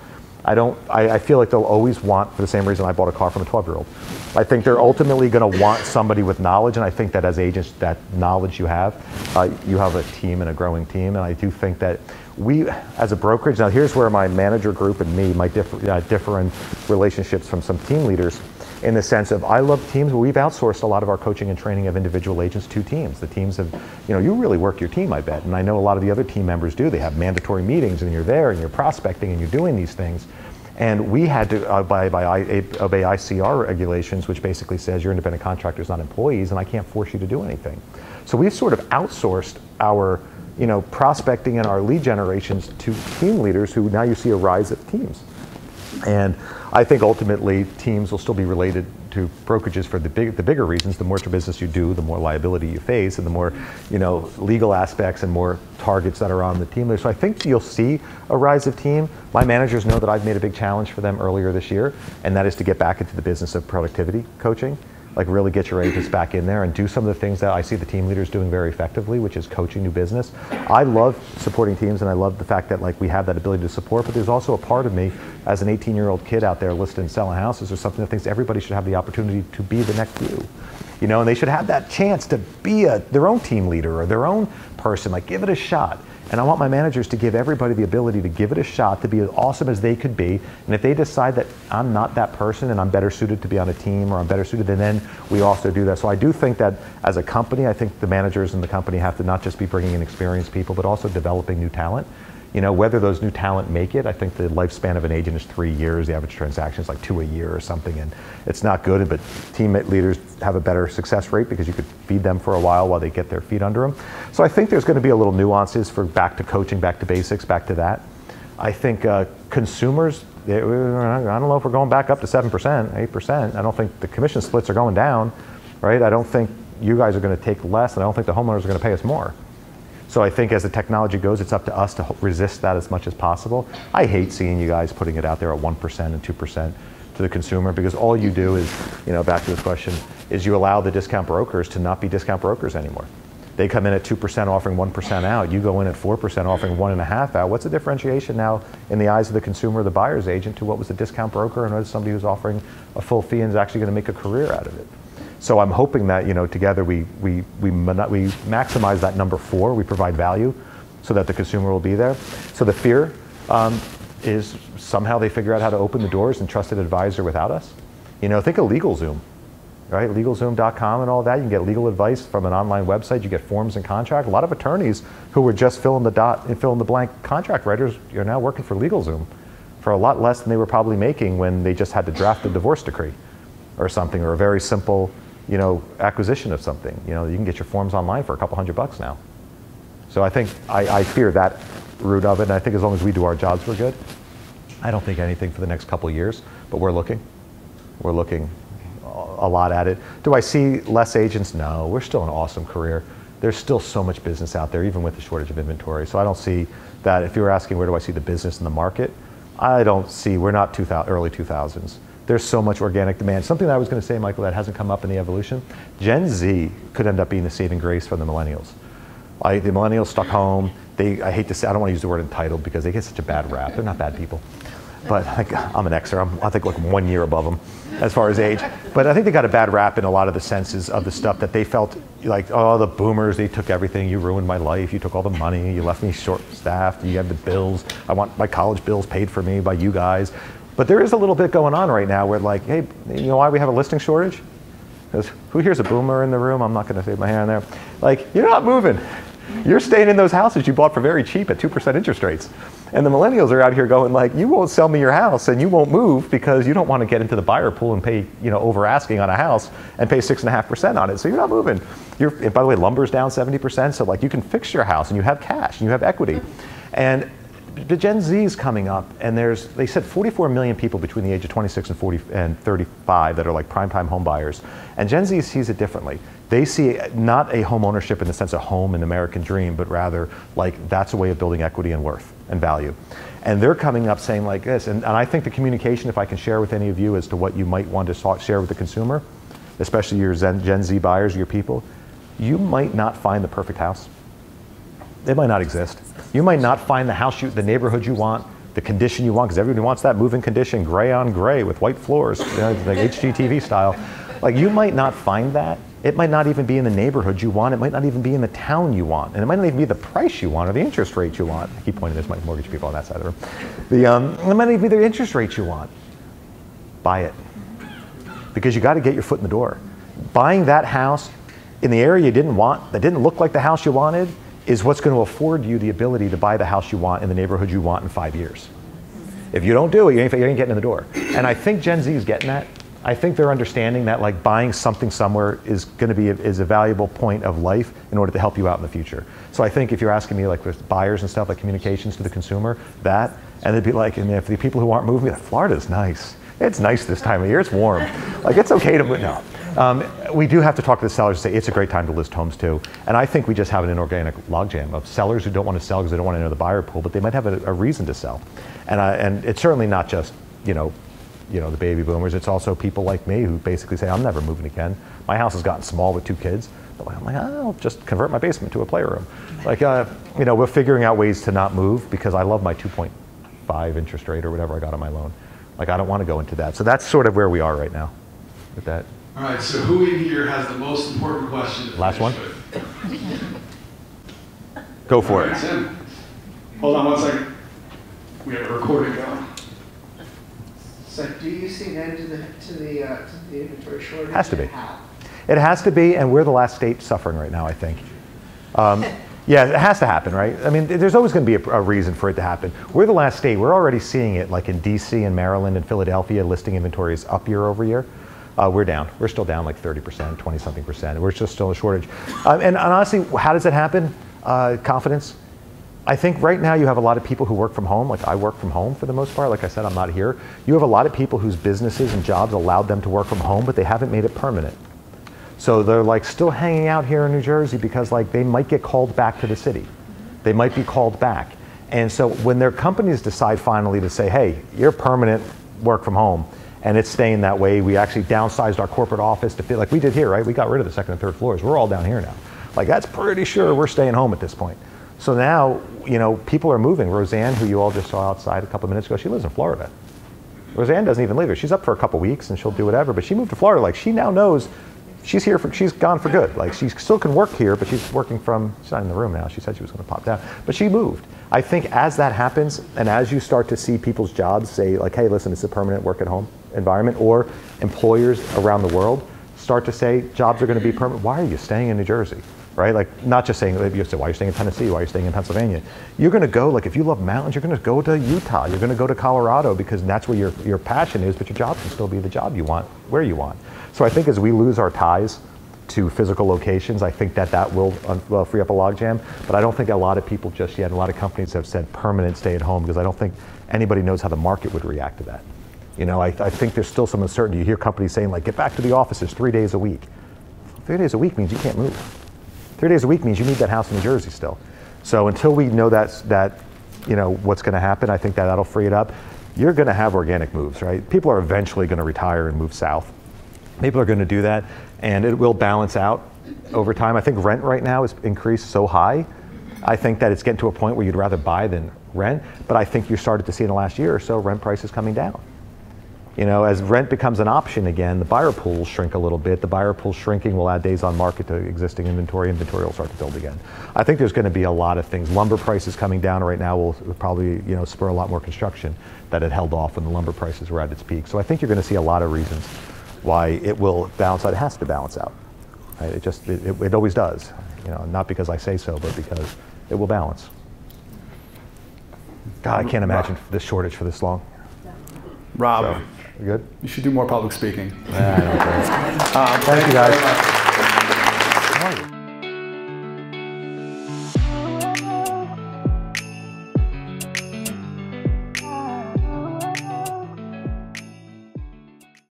I don't. I, I, feel like they'll always want, for the same reason I bought a car from a 12-year-old. I think they're ultimately going to want somebody with knowledge, and I think that as agents, that knowledge you have, uh, you have a team and a growing team, and I do think that we, as a brokerage, now here's where my manager group and me my differ, uh, differ in relationships from some team leaders in the sense of I love teams we've outsourced a lot of our coaching and training of individual agents to teams. The teams have, you know, you really work your team, I bet. And I know a lot of the other team members do. They have mandatory meetings and you're there and you're prospecting and you're doing these things. And we had to uh, by, obey ICR regulations, which basically says you're independent contractors, not employees, and I can't force you to do anything. So we've sort of outsourced our you know, prospecting and our lead generations to team leaders who now you see a rise of teams. And I think ultimately teams will still be related to brokerages for the big, the bigger reasons. The more business you do, the more liability you face, and the more you know legal aspects and more targets that are on the team. So I think you'll see a rise of team. My managers know that I've made a big challenge for them earlier this year, and that is to get back into the business of productivity coaching like really get your agents back in there and do some of the things that I see the team leaders doing very effectively, which is coaching new business. I love supporting teams and I love the fact that like we have that ability to support, but there's also a part of me as an 18 year old kid out there listing and selling houses or something that thinks everybody should have the opportunity to be the next you. You know, and they should have that chance to be a, their own team leader or their own person, like give it a shot. And I want my managers to give everybody the ability to give it a shot, to be as awesome as they could be. And if they decide that I'm not that person and I'm better suited to be on a team or I'm better suited, then, we also do that. So I do think that as a company, I think the managers in the company have to not just be bringing in experienced people, but also developing new talent you know, whether those new talent make it, I think the lifespan of an agent is three years. The average transaction is like two a year or something, and it's not good. But team leaders have a better success rate because you could feed them for a while while they get their feet under them. So I think there's going to be a little nuances for back to coaching, back to basics, back to that. I think uh, consumers, they, I don't know if we're going back up to 7%, 8%. I don't think the commission splits are going down, right? I don't think you guys are going to take less, and I don't think the homeowners are going to pay us more. So I think as the technology goes, it's up to us to resist that as much as possible. I hate seeing you guys putting it out there at 1% and 2% to the consumer because all you do is, you know, back to this question, is you allow the discount brokers to not be discount brokers anymore. They come in at 2% offering 1% out. You go in at 4% offering 1.5 out. What's the differentiation now in the eyes of the consumer, the buyer's agent, to what was the discount broker and what is somebody who's offering a full fee and is actually going to make a career out of it? So I'm hoping that you know together we we we we maximize that number four. We provide value, so that the consumer will be there. So the fear. Um, is somehow they figure out how to open the doors and trusted advisor without us. You know, think of LegalZoom, right? LegalZoom.com and all that. You can get legal advice from an online website. You get forms and contract. A lot of attorneys who were just filling the dot and filling the blank contract writers are now working for LegalZoom for a lot less than they were probably making when they just had to draft a divorce decree or something, or a very simple, you know, acquisition of something. You know, you can get your forms online for a couple hundred bucks now. So I think I, I fear that root of it, and I think as long as we do our jobs, we're good. I don't think anything for the next couple years, but we're looking. We're looking a lot at it. Do I see less agents? No, we're still an awesome career. There's still so much business out there, even with the shortage of inventory. So I don't see that. If you were asking where do I see the business in the market, I don't see, we're not 2000, early 2000s. There's so much organic demand. Something that I was going to say, Michael, that hasn't come up in the evolution. Gen Z could end up being the saving grace for the millennials. Like the millennials stuck home. They, I hate to say, I don't want to use the word entitled because they get such a bad rap. They're not bad people. But like, I'm an Xer. I'm, I think like one year above them as far as age. But I think they got a bad rap in a lot of the senses of the stuff that they felt like, oh, the boomers, they took everything. You ruined my life. You took all the money. You left me short staffed. You had the bills. I want my college bills paid for me by you guys. But there is a little bit going on right now where like, hey, you know why we have a listing shortage? Because who here's a boomer in the room? I'm not going to say my hand there. Like, you're not moving. You're staying in those houses you bought for very cheap at 2% interest rates. And the millennials are out here going like, you won't sell me your house and you won't move because you don't want to get into the buyer pool and pay, you know, over asking on a house and pay six and a half percent on it. So you're not moving. You're, by the way, lumber's down 70%. So like you can fix your house and you have cash and you have equity. And the Gen Z is coming up, and there's they said 44 million people between the age of 26 and 40 and 35 that are like primetime home buyers, and Gen Z sees it differently. They see not a home ownership in the sense of home and American dream, but rather like that's a way of building equity and worth and value. And they're coming up saying like this, and, and I think the communication, if I can share with any of you as to what you might want to share with the consumer, especially your Gen, Gen Z buyers, your people, you might not find the perfect house. It might not exist. You might not find the house, you, the neighborhood you want, the condition you want, because everybody wants that moving condition, gray on gray with white floors, like HGTV style. Like you might not find that. It might not even be in the neighborhood you want. It might not even be in the town you want. And it might not even be the price you want or the interest rate you want. I keep pointing this my mortgage people on that side of the room. The, um, it might not even be the interest rate you want. Buy it. Because you got to get your foot in the door. Buying that house in the area you didn't want, that didn't look like the house you wanted, is what's going to afford you the ability to buy the house you want in the neighborhood you want in five years. If you don't do it, you ain't, you ain't getting in the door. And I think Gen Z is getting that. I think they're understanding that like buying something somewhere is going to be a, is a valuable point of life in order to help you out in the future. So I think if you're asking me like with buyers and stuff like communications to the consumer, that and they'd be like, and if the people who aren't moving, like, Florida's nice. It's nice this time of year. It's warm. Like it's okay to move. No, um, we do have to talk to the sellers and say it's a great time to list homes too. And I think we just have an inorganic logjam of sellers who don't want to sell because they don't want to enter the buyer pool, but they might have a, a reason to sell. And, I, and it's certainly not just you know, you know the baby boomers. It's also people like me who basically say I'm never moving again. My house has gotten small with two kids. I'm like, I'll just convert my basement to a playroom. Like, uh, you know, we're figuring out ways to not move because I love my 2.5 interest rate or whatever I got on my loan. Like, I don't want to go into that. So that's sort of where we are right now with that. All right, so who in here has the most important question? Last one? Go for All right, it. Tim. Hold on one second. We have a recording going. So do you see an end to the, to the, uh, to the inventory shortage? Has to be. How? It has to be, and we're the last state suffering right now, I think. Um, yeah, it has to happen, right? I mean, there's always going to be a, a reason for it to happen. We're the last state. We're already seeing it, like in D.C. and Maryland and Philadelphia, listing inventory is up year over year. Uh, we're down. We're still down like 30%, 20 something percent. We're just still a shortage. Um, and, and honestly, how does it happen? Uh, confidence. I think right now you have a lot of people who work from home. Like I work from home for the most part. Like I said, I'm not here. You have a lot of people whose businesses and jobs allowed them to work from home, but they haven't made it permanent. So they're like still hanging out here in New Jersey because like they might get called back to the city. They might be called back. And so when their companies decide finally to say, hey, you're permanent work from home, and it's staying that way, we actually downsized our corporate office to feel like we did here, right? We got rid of the second and third floors. We're all down here now. Like that's pretty sure we're staying home at this point. So now, you know, people are moving. Roseanne, who you all just saw outside a couple minutes ago, she lives in Florida. Roseanne doesn't even live here. She's up for a couple weeks and she'll do whatever, but she moved to Florida. Like she now knows she's here for, she's gone for good. Like she still can work here, but she's working from, she's not in the room now. She said she was going to pop down, but she moved. I think as that happens, and as you start to see people's jobs say like, hey, listen, it's a permanent work at home environment, or employers around the world start to say jobs are going to be permanent. Why are you staying in New Jersey? Right? Like not just saying you say, why are you staying in Tennessee? Why are you staying in Pennsylvania? You're going to go like if you love mountains, you're going to go to Utah. You're going to go to Colorado because that's where your your passion is. But your job can still be the job you want, where you want. So I think as we lose our ties to physical locations, I think that that will uh, free up a logjam. But I don't think a lot of people just yet, a lot of companies have said permanent stay at home because I don't think anybody knows how the market would react to that. You know, I, I think there's still some uncertainty. You hear companies saying like, get back to the offices three days a week. Three days a week means you can't move. Three days a week means you need that house in New Jersey still. So until we know that's, that, you know, what's going to happen, I think that that'll free it up. You're going to have organic moves, right? People are eventually going to retire and move south. People are going to do that, and it will balance out over time. I think rent right now is increased so high. I think that it's getting to a point where you'd rather buy than rent. But I think you started to see in the last year or so rent prices coming down. You know, as rent becomes an option again, the buyer pool will shrink a little bit. The buyer pool shrinking will add days on market to existing inventory. Inventory will start to build again. I think there's going to be a lot of things. Lumber prices coming down right now will probably you know spur a lot more construction that had held off when the lumber prices were at its peak. So I think you're going to see a lot of reasons why it will balance out. It has to balance out. Right? It just it, it, it always does. You know, not because I say so, but because it will balance. God, I can't imagine this shortage for this long. Rob, So, you good? you should do more public speaking. Yeah, I don't care. Um, Thank you, guys.